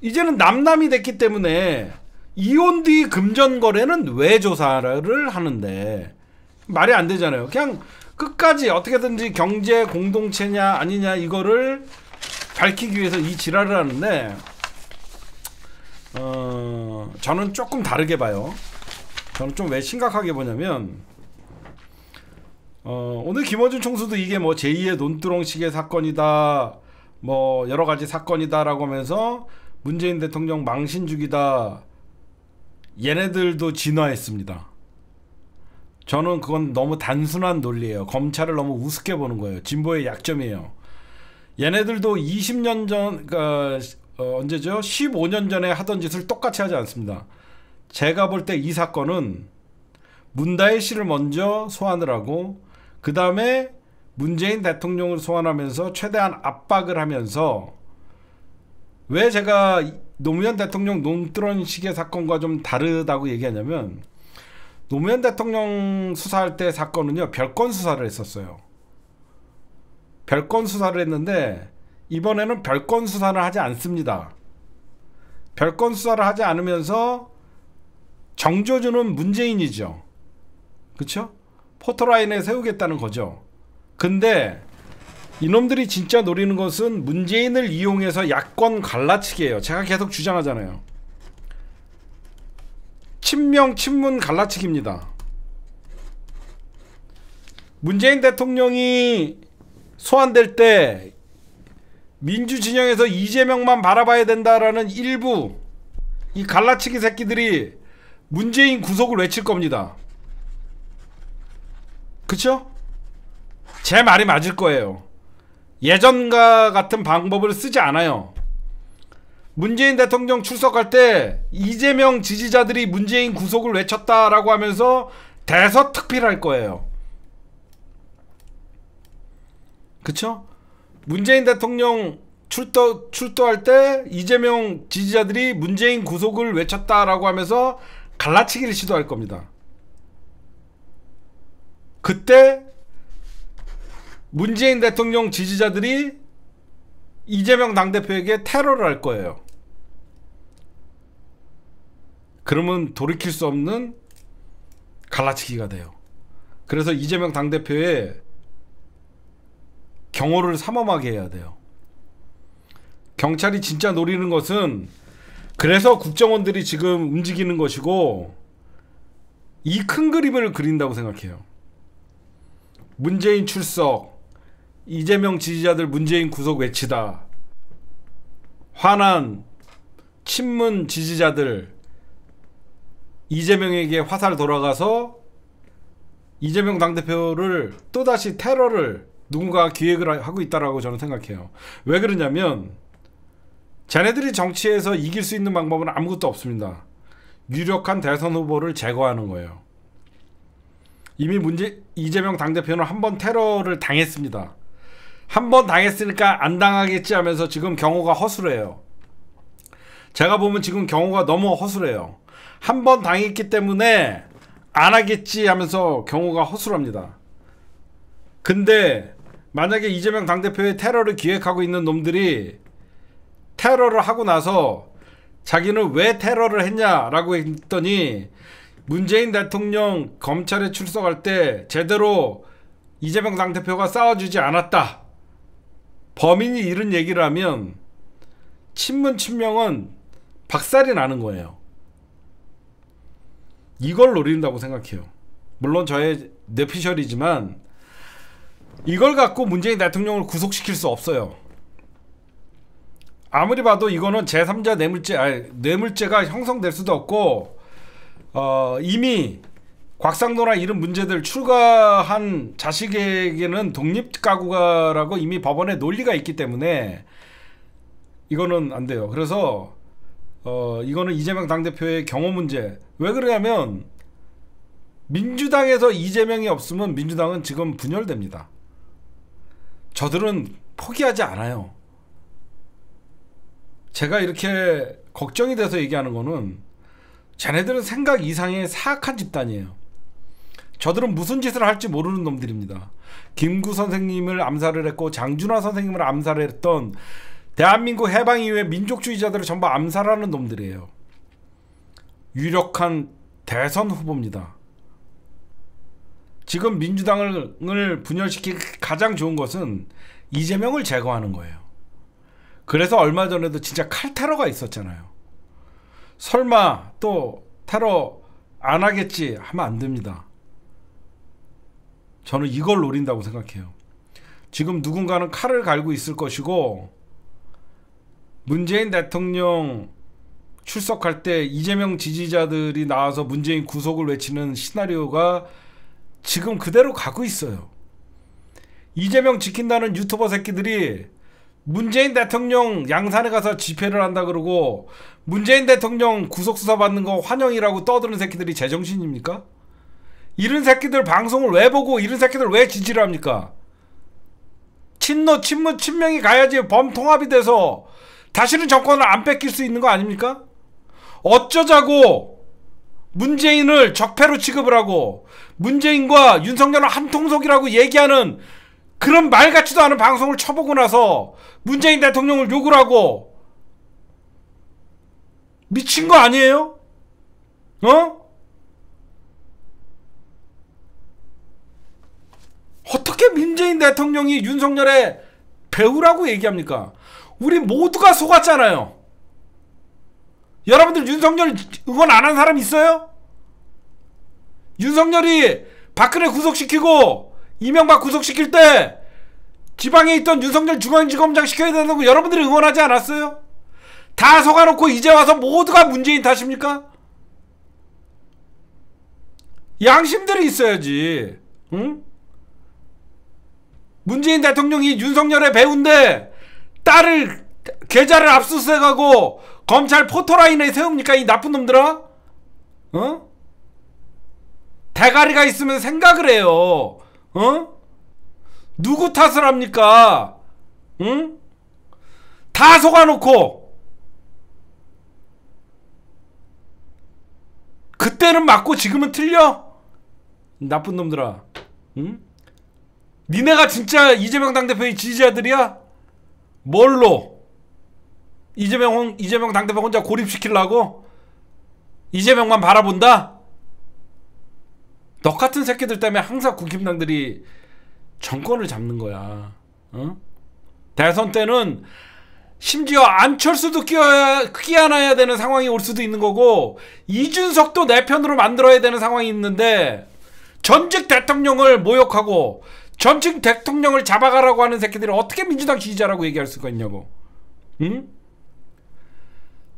이제는 남남이 됐기 때문에 이혼 뒤 금전 거래는 왜 조사를 하는데 말이 안 되잖아요. 그냥 끝까지 어떻게든지 경제 공동체냐 아니냐 이거를 밝히기 위해서 이 지랄을 하는데 어 저는 조금 다르게 봐요. 저는 좀 왜 심각하게 보냐면 어 오늘 김어준 총수도 이게 뭐 제2의 논두렁식의 사건이다 뭐 여러 가지 사건이다라고 하면서 문재인 대통령 망신 주기다 얘네들도 진화했습니다. 저는 그건 너무 단순한 논리예요. 검찰을 너무 우습게 보는 거예요. 진보의 약점이에요. 얘네들도 20년 전, 그러니까 어, 언제죠? 15년 전에 하던 짓을 똑같이 하지 않습니다. 제가 볼 때 이 사건은 문다혜 씨를 먼저 소환을 하고 그 다음에 문재인 대통령을 소환하면서 최대한 압박을 하면서 왜 제가 노무현 대통령 논두렁식의 사건과 좀 다르다고 얘기하냐면 노무현 대통령 수사할 때 사건은요 별건 수사를 했었어요. 별건 수사를 했는데 이번에는 별건 수사를 하지 않습니다. 별건 수사를 하지 않으면서 정조주는 문재인이죠. 그렇죠? 포토라인에 세우겠다는 거죠. 근데 이놈들이 진짜 노리는 것은 문재인을 이용해서 야권 갈라치기예요. 제가 계속 주장하잖아요. 친명 친문 갈라치기입니다. 문재인 대통령이 소환될 때 민주 진영에서 이재명만 바라봐야 된다라는 일부 이 갈라치기 새끼들이 문재인 구속을 외칠 겁니다. 그쵸? 제 말이 맞을 거예요. 예전과 같은 방법을 쓰지 않아요. 문재인 대통령 출석할 때 이재명 지지자들이 문재인 구속을 외쳤다라고 하면서 대서특필할 거예요. 그쵸? 문재인 대통령 출도, 출도할 때 이재명 지지자들이 문재인 구속을 외쳤다라고 하면서 갈라치기를 시도할 겁니다. 그때 문재인 대통령 지지자들이 이재명 당대표에게 테러를 할 거예요. 그러면 돌이킬 수 없는 갈라치기가 돼요. 그래서 이재명 당대표의 경호를 삼엄하게 해야 돼요. 경찰이 진짜 노리는 것은 그래서 국정원들이 지금 움직이는 것이고 이 큰 그림을 그린다고 생각해요. 문재인 출석, 이재명 지지자들 문재인 구속 외치다. 화난 친문 지지자들 이재명에게 화살 돌아가서 이재명 당대표를 또다시 테러를 누군가 기획을 하고 있다라고 저는 생각해요. 왜 그러냐면 자네들이 정치에서 이길 수 있는 방법은 아무것도 없습니다. 유력한 대선 후보를 제거하는 거예요. 이미 문제 이재명 당대표는 한 번 테러를 당했습니다. 한 번 당했으니까 안 당하겠지 하면서 지금 경호가 허술해요. 제가 보면 지금 경호가 너무 허술해요. 한 번 당했기 때문에 안 하겠지 하면서 경호가 허술합니다. 근데 만약에 이재명 당대표의 테러를 기획하고 있는 놈들이 테러를 하고 나서 자기는 왜 테러를 했냐라고 했더니 문재인 대통령 검찰에 출석할 때 제대로 이재명 당대표가 싸워주지 않았다. 범인이 이런 얘기를 하면 친문 친명은 박살이 나는 거예요. 이걸 노린다고 생각해요. 물론 저의 뇌피셜이지만 이걸 갖고 문재인 대통령을 구속시킬 수 없어요. 아무리 봐도 이거는 제3자 뇌물죄 아니, 뇌물죄가 형성될 수도 없고 어, 이미 곽상도나 이런 문제들 출가한 자식에게는 독립 가구가라고 이미 법원에 논리가 있기 때문에 이거는 안 돼요. 그래서 어, 이거는 이재명 당대표의 경호 문제. 왜 그러냐면 민주당에서 이재명이 없으면 민주당은 지금 분열됩니다. 저들은 포기하지 않아요. 제가 이렇게 걱정이 돼서 얘기하는 거는 자네들은 생각 이상의 사악한 집단이에요. 저들은 무슨 짓을 할지 모르는 놈들입니다. 김구 선생님을 암살을 했고 장준하 선생님을 암살을 했던 대한민국 해방 이후에 민족주의자들을 전부 암살하는 놈들이에요. 유력한 대선 후보입니다. 지금 민주당을 분열시키기 가장 좋은 것은 이재명을 제거하는 거예요. 그래서 얼마 전에도 진짜 칼테러가 있었잖아요. 설마 또 테러 안 하겠지 하면 안 됩니다. 저는 이걸 노린다고 생각해요. 지금 누군가는 칼을 갈고 있을 것이고 문재인 대통령 출석할 때 이재명 지지자들이 나와서 문재인 구속을 외치는 시나리오가 지금 그대로 가고 있어요. 이재명 지킨다는 유튜버 새끼들이 문재인 대통령 양산에 가서 집회를 한다 그러고 문재인 대통령 구속 수사 받는 거 환영이라고 떠드는 새끼들이 제정신입니까? 이런 새끼들 방송을 왜 보고 이런 새끼들 왜 지지를 합니까? 친노 친문 친명이 가야지 범통합이 돼서 다시는 정권을 안 뺏길 수 있는 거 아닙니까? 어쩌자고 문재인을 적폐로 취급을 하고 문재인과 윤석열은 한통속이라고 얘기하는 그런 말 같지도 않은 방송을 쳐보고 나서 문재인 대통령을 욕을 하고 미친 거 아니에요? 어? 어떻게 문재인 대통령이 윤석열의 배우라고 얘기합니까? 우리 모두가 속았잖아요. 여러분들 윤석열 응원 안 한 사람 있어요? 윤석열이 박근혜 구속시키고 이명박 구속시킬 때 지방에 있던 윤석열 중앙지검장 시켜야 된다고 여러분들이 응원하지 않았어요? 다 속아놓고 이제 와서 모두가 문재인 탓입니까? 양심들이 있어야지. 응? 문재인 대통령이 윤석열의 배우인데 딸을 계좌를 압수수색하고 검찰 포토라인에 세웁니까 이 나쁜 놈들아? 어? 대가리가 있으면 생각을 해요. 어? 누구 탓을 합니까? 응? 다 속아놓고 그때는 맞고 지금은 틀려? 나쁜 놈들아. 응? 니네가 진짜 이재명 당대표의 지지자들이야? 뭘로? 이재명 이재명 당대표 혼자 고립시키려고? 이재명만 바라본다? 너 같은 새끼들 때문에 항상 국힘당들이 정권을 잡는 거야. 어? 대선 때는 심지어 안철수도 끼어야, 끼어나야 되는 상황이 올 수도 있는 거고 이준석도 내 편으로 만들어야 되는 상황이 있는데 전직 대통령을 모욕하고 전직 대통령을 잡아가라고 하는 새끼들이 어떻게 민주당 지지자라고 얘기할 수가 있냐고. 응?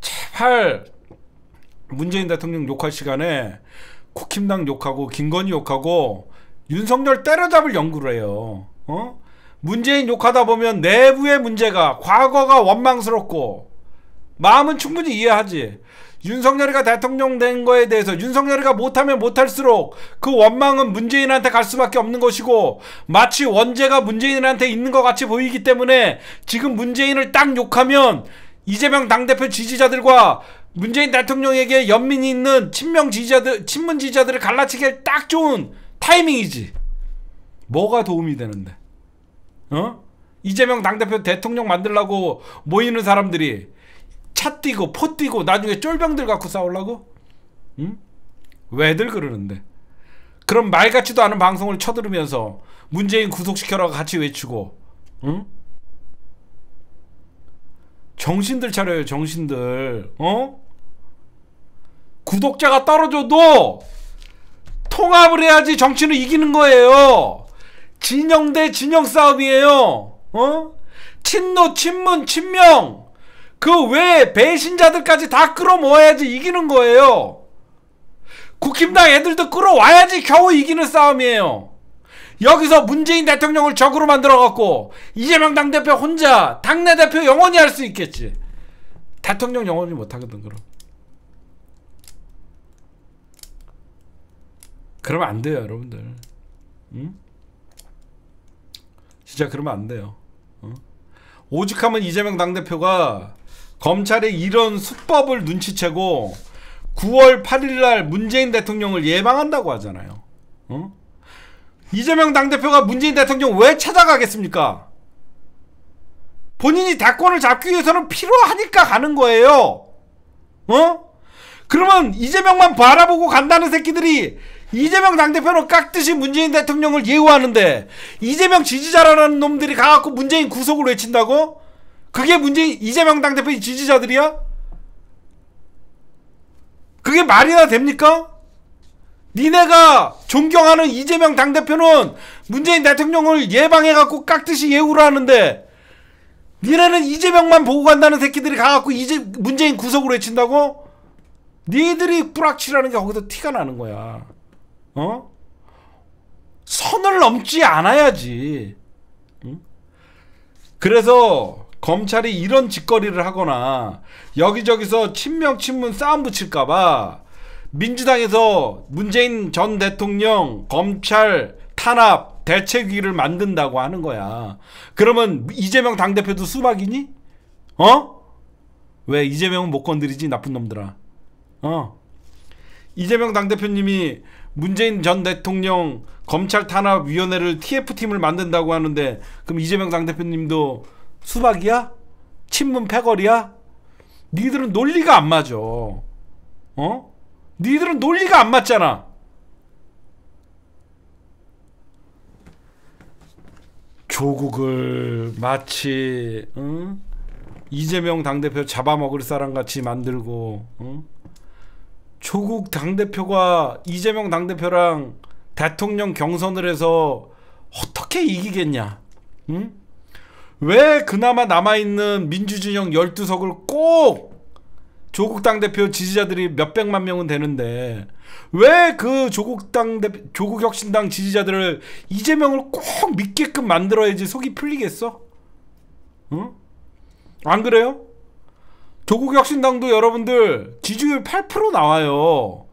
제발 문재인 대통령 욕할 시간에 국힘당 욕하고 김건희 욕하고 윤석열 때려잡을 연구를 해요. 어? 문재인 욕하다 보면 내부의 문제가 과거가 원망스럽고 마음은 충분히 이해하지. 윤석열이가 대통령 된 거에 대해서 윤석열이가 못하면 못할수록 그 원망은 문재인한테 갈 수밖에 없는 것이고 마치 원죄가 문재인한테 있는 것 같이 보이기 때문에 지금 문재인을 딱 욕하면 이재명 당대표 지지자들과 문재인 대통령에게 연민이 있는 친명 지지자들, 친문 지지자들을 갈라치기 딱 좋은 타이밍이지. 뭐가 도움이 되는데? 어? 이재명 당대표 대통령 만들라고 모이는 사람들이 차 뛰고 포 뛰고 나중에 쫄병들 갖고 싸우려고? 응? 왜들 그러는데? 그럼 말 같지도 않은 방송을 쳐들으면서 문재인 구속시켜라고 같이 외치고 응? 정신들 차려요 정신들 어? 구독자가 떨어져도 통합을 해야지 정치는 이기는 거예요 진영 대 진영 싸움이에요 어? 친노 친문 친명 그 외에 배신자들까지 다 끌어모아야지 이기는 거예요. 국힘당 애들도 끌어와야지 겨우 이기는 싸움이에요. 여기서 문재인 대통령을 적으로 만들어갖고 이재명 당대표 혼자 당내 대표 영원히 할 수 있겠지. 대통령 영원히 못하거든 그럼. 그러면 안 돼요 여러분들. 응? 진짜 그러면 안 돼요. 어? 오죽하면 이재명 당대표가 검찰의 이런 수법을 눈치채고 9월 8일 날 문재인 대통령을 예방한다고 하잖아요. 어? 이재명 당대표가 문재인 대통령 왜 찾아가겠습니까? 본인이 대권을 잡기 위해서는 필요하니까 가는 거예요. 어? 그러면 이재명만 바라보고 간다는 새끼들이 이재명 당대표는 깍듯이 문재인 대통령을 예우하는데 이재명 지지자라는 놈들이 가갖고 문재인 구속을 외친다고? 그게 문재인 이재명 당대표의 지지자들이야? 그게 말이나 됩니까? 니네가 존경하는 이재명 당대표는 문재인 대통령을 예방해갖고 깍듯이 예우를 하는데 니네는 이재명만 보고 간다는 새끼들이 가갖고 이제 문재인 구속을 외친다고? 니들이 뿌락치라는 게 거기서 티가 나는 거야. 어? 선을 넘지 않아야지. 응? 그래서 검찰이 이런 짓거리를 하거나 여기저기서 친명 친문 싸움 붙일까봐 민주당에서 문재인 전 대통령 검찰 탄압 대책위를 만든다고 하는 거야. 그러면 이재명 당대표도 수박이니? 어? 왜 이재명은 못 건드리지 나쁜 놈들아. 어. 이재명 당대표님이 문재인 전 대통령 검찰 탄압 위원회를 TF팀을 만든다고 하는데 그럼 이재명 당대표님도 수박이야? 친문 패거리야? 니들은 논리가 안 맞아. 어? 니들은 논리가 안 맞잖아. 조국을 마치 응? 이재명 당대표 잡아먹을 사람 같이 만들고 응? 조국 당대표가 이재명 당대표랑 대통령 경선을 해서 어떻게 이기겠냐? 응? 왜 그나마 남아있는 민주진영 12석을 꼭 조국 당대표 지지자들이 몇백만 명은 되는데 왜 그 조국 당대 조국 혁신당 지지자들을 이재명을 꼭 믿게끔 만들어야지 속이 풀리겠어? 응? 안 그래요? 조국 혁신당도 여러분들 지지율 8% 나와요.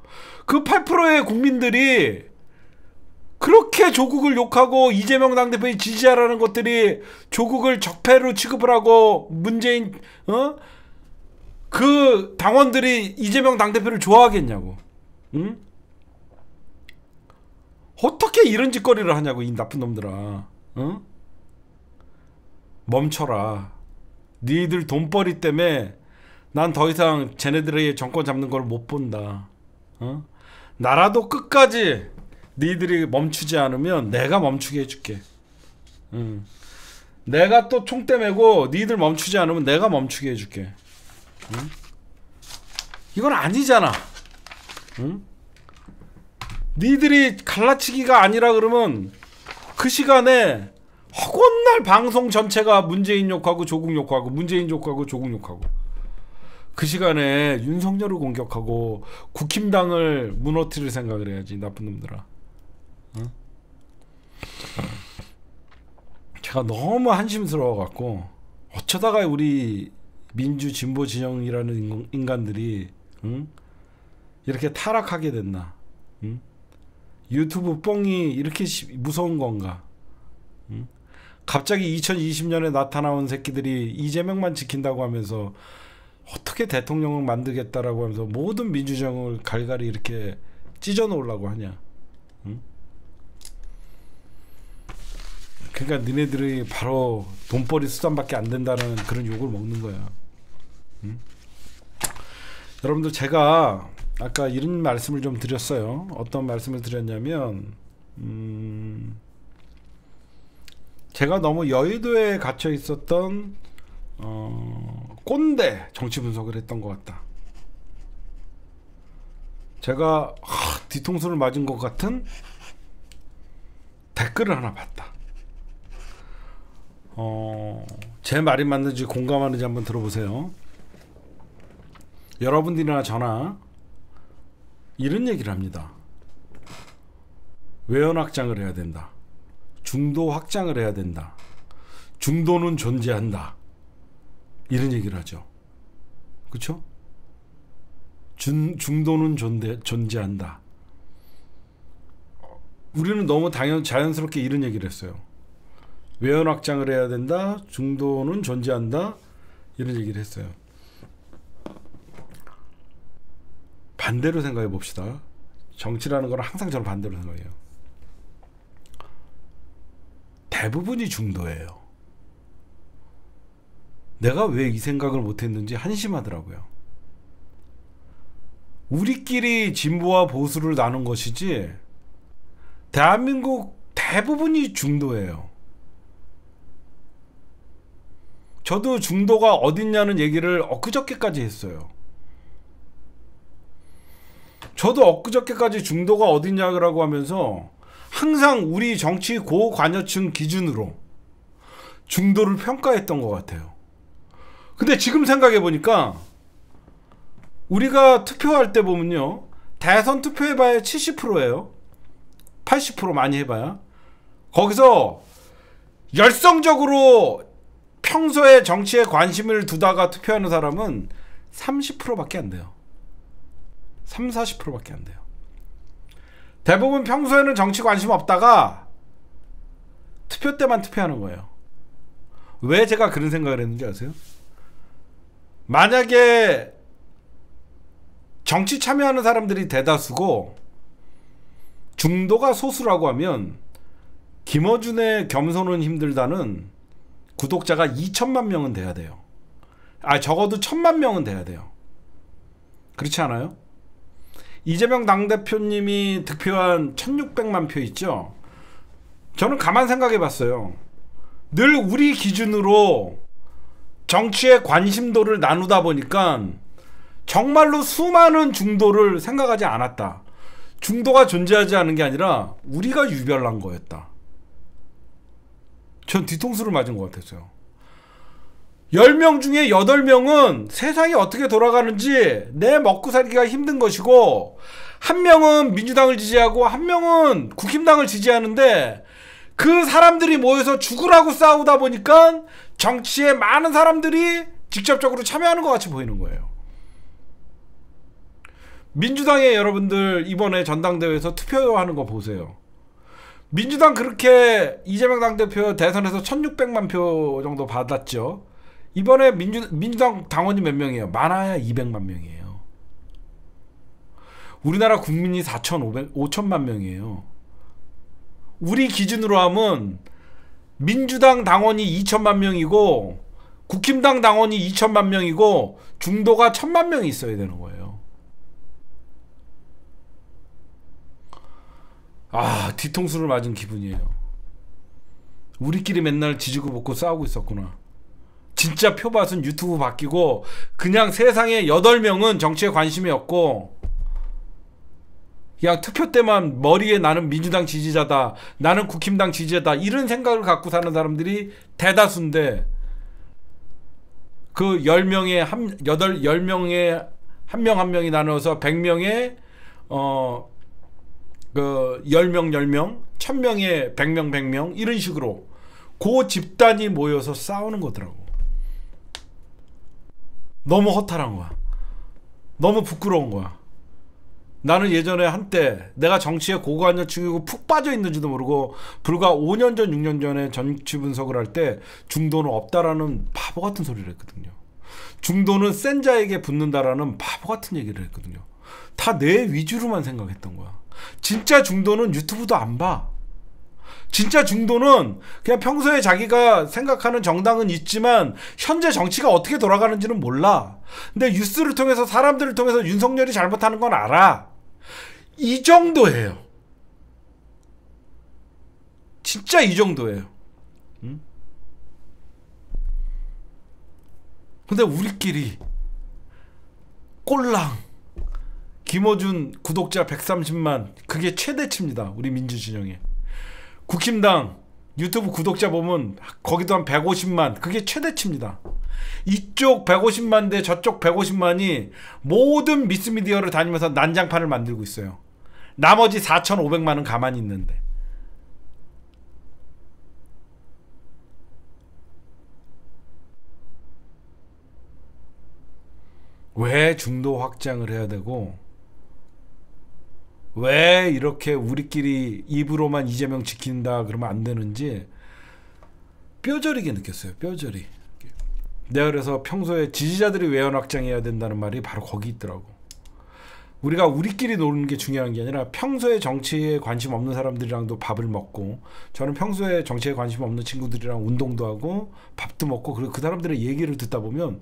그 8%의 국민들이 그렇게 조국을 욕하고 이재명 당대표의 지지하라는 것들이 조국을 적폐로 취급을 하고 문재인 어? 그 당원들이 이재명 당대표를 좋아하겠냐고. 응? 어떻게 이런 짓거리를 하냐고 이 나쁜 놈들아. 응? 멈춰라. 니들 돈벌이 때문에 난 더 이상 쟤네들의 정권 잡는 걸 못 본다. 어? 나라도 끝까지 니들이 멈추지 않으면 내가 멈추게 해줄게. 응. 내가 또 총대 메고 니들 멈추지 않으면 내가 멈추게 해줄게. 응? 이건 아니잖아. 응? 니들이 갈라치기가 아니라 그러면 그 시간에 허건날 방송 전체가 문재인 욕하고 조국 욕하고 문재인 욕하고 조국 욕하고 그 시간에 윤석열을 공격하고 국힘당을 무너뜨릴 생각을 해야지 나쁜 놈들아. 응? 제가 너무 한심스러워 갖고 어쩌다가 우리 민주 진보 진영이라는 인간들이 응? 이렇게 타락하게 됐나? 응? 유튜브 뽕이 이렇게 무서운 건가? 응? 갑자기 2020년에 나타나온 새끼들이 이재명만 지킨다고 하면서 어떻게 대통령을 만들겠다라고 하면서 모든 민주정을 갈갈이 이렇게 찢어 놓으려고 하냐? 그러니까 니네들이 바로 돈벌이 수단밖에 안 된다는 그런 욕을 먹는 거야. 응? 여러분들 제가 아까 이런 말씀을 좀 드렸어요. 어떤 말씀을 드렸냐면 음, 제가 너무 여의도에 갇혀 있었던 어, 꼰대 정치 분석을 했던 것 같다. 제가 하, 뒤통수를 맞은 것 같은 댓글을 하나 봤다. 어, 제 말이 맞는지 공감하는지 한번 들어보세요. 여러분들이나 저나 이런 얘기를 합니다. 외연 확장을 해야 된다. 중도 확장을 해야 된다. 중도는 존재한다. 이런 얘기를 하죠. 그렇죠? 중, 중도는 존재, 존재한다. 우리는 너무 당연 자연스럽게 이런 얘기를 했어요. 외연 확장을 해야 된다. 중도는 존재한다. 이런 얘기를 했어요. 반대로 생각해 봅시다. 정치라는 건 항상 저는 반대로 생각해요. 대부분이 중도예요. 내가 왜 이 생각을 못했는지 한심하더라고요. 우리끼리 진보와 보수를 나눈 것이지 대한민국 대부분이 중도예요. 저도 중도가 어딨냐는 얘기를 엊그저께까지 했어요. 저도 엊그저께까지 중도가 어딨냐고 하면서 항상 우리 정치 고관여층 기준으로 중도를 평가했던 것 같아요. 근데 지금 생각해 보니까 우리가 투표할 때 보면요. 대선 투표해봐야 70%예요. 80% 많이 해봐야. 거기서 열성적으로 평소에 정치에 관심을 두다가 투표하는 사람은 30%밖에 안 돼요. 3, 40%밖에 안 돼요. 대부분 평소에는 정치 관심 없다가 투표 때만 투표하는 거예요. 왜 제가 그런 생각을 했는지 아세요? 만약에 정치 참여하는 사람들이 대다수고 중도가 소수라고 하면 김어준의 겸손은 힘들다는 구독자가 2천만 명은 돼야 돼요. 아 적어도 천만 명은 돼야 돼요. 그렇지 않아요? 이재명 당대표님이 득표한 1600만 표 있죠? 저는 가만 생각해 봤어요. 늘 우리 기준으로 정치의 관심도를 나누다 보니까 정말로 수많은 중도를 생각하지 않았다. 중도가 존재하지 않은 게 아니라 우리가 유별난 거였다. 전 뒤통수를 맞은 것 같았어요. 10명 중에 8명은 세상이 어떻게 돌아가는지 내 먹고 살기가 힘든 것이고 한 명은 민주당을 지지하고 한 명은 국힘당을 지지하는데 그 사람들이 모여서 죽으라고 싸우다 보니까 정치에 많은 사람들이 직접적으로 참여하는 것 같이 보이는 거예요. 민주당의 여러분들 이번에 전당대회에서 투표하는 거 보세요. 민주당 그렇게 이재명 당대표 대선에서 1600만 표 정도 받았죠. 이번에 민주, 민주당 당원이 몇 명이에요? 많아야 200만 명이에요. 우리나라 국민이 4,500, 5천만 명이에요. 우리 기준으로 하면 민주당 당원이 2천만 명이고 국힘당 당원이 2천만 명이고 중도가 1천만 명이 있어야 되는 거예요. 아 뒤통수를 맞은 기분이에요. 우리끼리 맨날 지지고 볶고 싸우고 있었구나. 진짜 표밭은 유튜브 바뀌고 그냥 세상에 8명은 정치에 관심이 없고 그냥 투표 때만 머리에 나는 민주당 지지자다. 나는 국힘당 지지자다. 이런 생각을 갖고 사는 사람들이 대다수인데 그 10명에 한 8, 10명에 한 명한 명이 나눠서 100명에 어 그 10명 10명, 1000명에 100명 100명 이런 식으로 고 집단이 모여서 싸우는 거더라고. 너무 허탈한 거야. 너무 부끄러운 거야. 나는 예전에 한때 내가 정치에 고관여층이고 푹 빠져 있는지도 모르고 불과 5년 전, 6년 전에 정치 분석을 할 때 중도는 없다라는 바보 같은 소리를 했거든요. 중도는 센 자에게 붙는다라는 바보 같은 얘기를 했거든요. 다 내 위주로만 생각했던 거야. 진짜 중도는 유튜브도 안 봐. 진짜 중도는 그냥 평소에 자기가 생각하는 정당은 있지만 현재 정치가 어떻게 돌아가는지는 몰라. 근데 뉴스를 통해서 사람들을 통해서 윤석열이 잘못하는 건 알아. 이 정도예요. 진짜 이 정도예요. 응? 근데 우리끼리 꼴랑 김어준 구독자 130만 그게 최대치입니다. 우리 민주진영에. 국힘당 유튜브 구독자 보면 거기도 한 150만 그게 최대치입니다. 이쪽 150만 대 저쪽 150만이 모든 미스미디어를 다니면서 난장판을 만들고 있어요. 나머지 4,500만은 가만히 있는데. 왜 중도 확장을 해야 되고 왜 이렇게 우리끼리 입으로만 이재명 지킨다 그러면 안 되는지 뼈저리게 느꼈어요. 뼈저리. 내가 그래서 평소에 지지자들이 외연 확장해야 된다는 말이 바로 거기 있더라고. 우리가 우리끼리 노는 게 중요한 게 아니라 평소에 정치에 관심 없는 사람들이랑도 밥을 먹고 저는 평소에 정치에 관심 없는 친구들이랑 운동도 하고 밥도 먹고 그리고 그 사람들의 얘기를 듣다 보면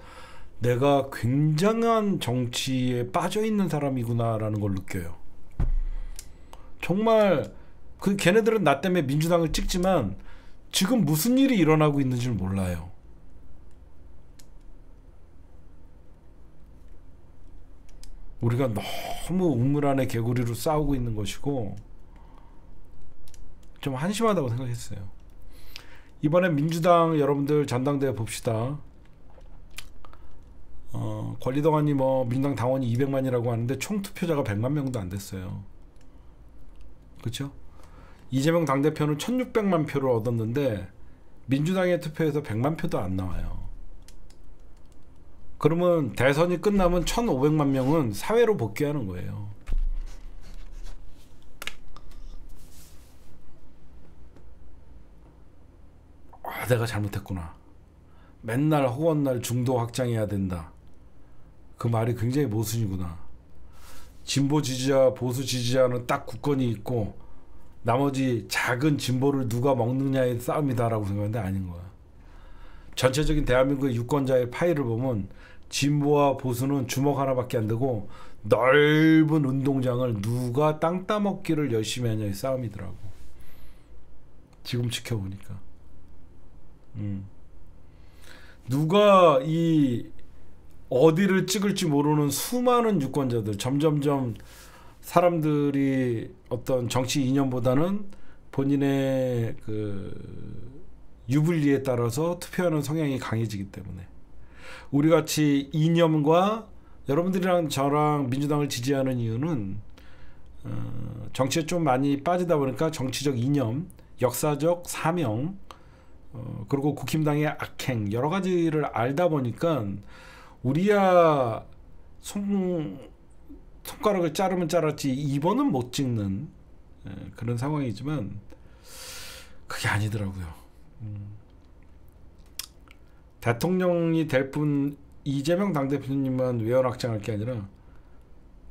내가 굉장한 정치에 빠져 있는 사람이구나라는 걸 느껴요. 정말 그 걔네들은 나 때문에 민주당을 찍지만 지금 무슨 일이 일어나고 있는지를 몰라요. 우리가 너무 우물 안에 개구리로 싸우고 있는 것이고 좀 한심하다고 생각했어요. 이번에 민주당 여러분들 전당대회 봅시다. 어, 권리동안이 뭐 민주당 당원이 200만이라고 하는데 총 투표자가 100만 명도 안 됐어요. 그렇죠? 이재명 당대표는 1600만 표를 얻었는데 민주당의 투표에서 100만 표도 안 나와요. 그러면 대선이 끝나면 1500만 명은 사회로 복귀하는 거예요. 아, 내가 잘못했구나. 맨날 허원날 중도 확장해야 된다. 그 말이 굉장히 모순이구나. 진보 지지자, 보수 지지자는 딱 굳건히 있고 나머지 작은 진보를 누가 먹느냐의 싸움이다라고 생각하는데 아닌 거야. 전체적인 대한민국의 유권자의 파일을 보면 진보와 보수는 주먹 하나밖에 안 되고 넓은 운동장을 누가 땅 따먹기를 열심히 하냐의 싸움이더라고. 지금 지켜보니까. 음. 누가 이 어디를 찍을지 모르는 수많은 유권자들 점점점 사람들이 어떤 정치 이념보다는 본인의 그 유불리에 따라서 투표하는 성향이 강해지기 때문에. 우리 같이 이념과 여러분들이랑 저랑 민주당을 지지하는 이유는 어, 정치에 좀 많이 빠지다 보니까 정치적 이념, 역사적 사명, 어, 그리고 국힘당의 악행 여러 가지를 알다 보니까 우리야 손 손가락을 자르면 자랐지 2번은 못 찍는 예, 그런 상황이지만 그게 아니더라고요. 음. 대통령이 될 뿐 이재명 당대표님만 외연 확장할 게 아니라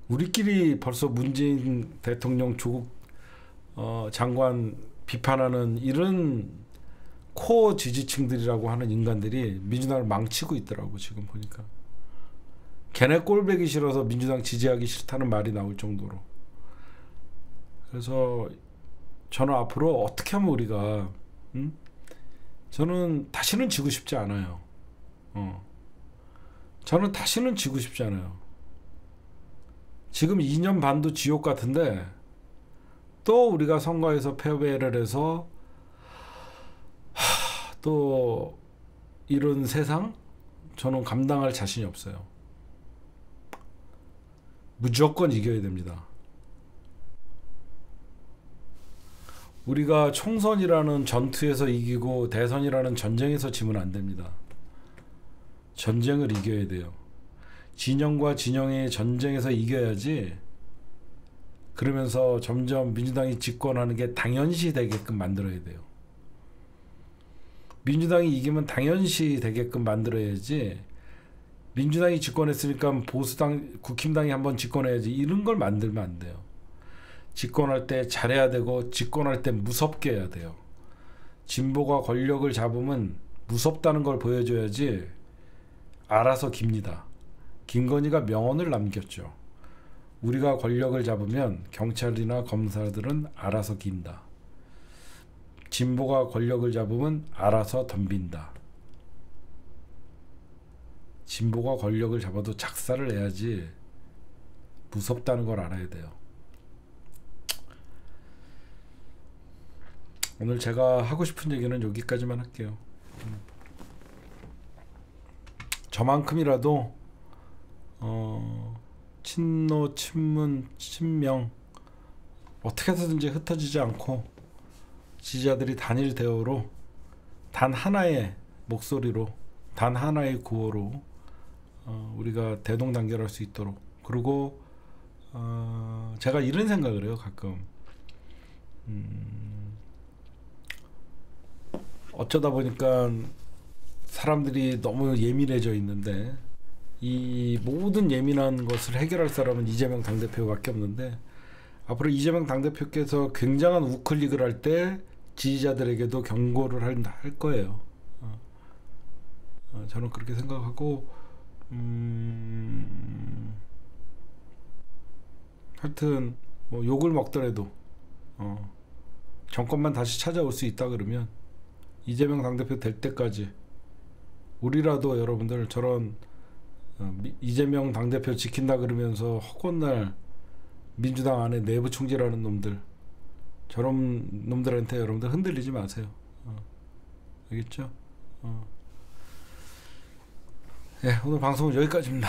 우리끼리 벌써 문재인 대통령 조국 어, 장관 비판하는 이런 코어 지지층들이라고 하는 인간들이 민주당을 망치고 있더라고 지금 보니까. 걔네 꼴배기 싫어서 민주당 지지하기 싫다는 말이 나올 정도로. 그래서 저는 앞으로 어떻게 하면 우리가 음? 저는 다시는 지고 싶지 않아요. 어. 저는 다시는 지고 싶지 않아요. 지금 2년 반도 지옥 같은데 또 우리가 선거에서 패배를 해서 하, 또 이런 세상 저는 감당할 자신이 없어요. 무조건 이겨야 됩니다. 우리가 총선이라는 전투에서 이기고 대선이라는 전쟁에서 지면 안 됩니다. 전쟁을 이겨야 돼요. 진영과 진영의 전쟁에서 이겨야지 그러면서 점점 민주당이 집권하는 게 당연시 되게끔 만들어야 돼요. 민주당이 이기면 당연시 되게끔 만들어야지 민주당이 집권했으니까 보수당 국힘당이 한번 집권해야지 이런 걸 만들면 안 돼요. 집권할 때 잘해야 되고 집권할 때 무섭게 해야 돼요. 진보가 권력을 잡으면 무섭다는 걸 보여줘야지 알아서 깁니다. 김건희가 명언을 남겼죠. 우리가 권력을 잡으면 경찰이나 검사들은 알아서 긴다. 진보가 권력을 잡으면 알아서 덤빈다. 진보가 권력을 잡아도 작사를 해야지 무섭다는 걸 알아야 돼요. 오늘 제가 하고 싶은 얘기는 여기까지만 할게요. 저만큼이라도 어, 친노, 친문, 친명 어떻게 해서든지 흩어지지 않고 지지자들이 단일 대우로 단 하나의 목소리로 단 하나의 구호로 어, 우리가 대동단결할 수 있도록 그리고 어, 제가 이런 생각을 해요 가끔 음, 어쩌다 보니까 사람들이 너무 예민해져 있는데 이 모든 예민한 것을 해결할 사람은 이재명 당대표밖에 없는데 앞으로 이재명 당대표께서 굉장한 우클릭을 할 때 지지자들에게도 경고를 할, 할 거예요. 어. 어, 저는 그렇게 생각하고 음, 하여튼 뭐 욕을 먹더라도 어, 정권만 다시 찾아올 수 있다 그러면 이재명 당대표 될 때까지 우리라도 여러분들 저런 어, 이재명 당대표 지킨다 그러면서 허건날 민주당 안에 내부 총질하는 놈들 저런 놈들한테 여러분들 흔들리지 마세요. 어. 알겠죠? 어. 네, 오늘 방송은 여기까지입니다.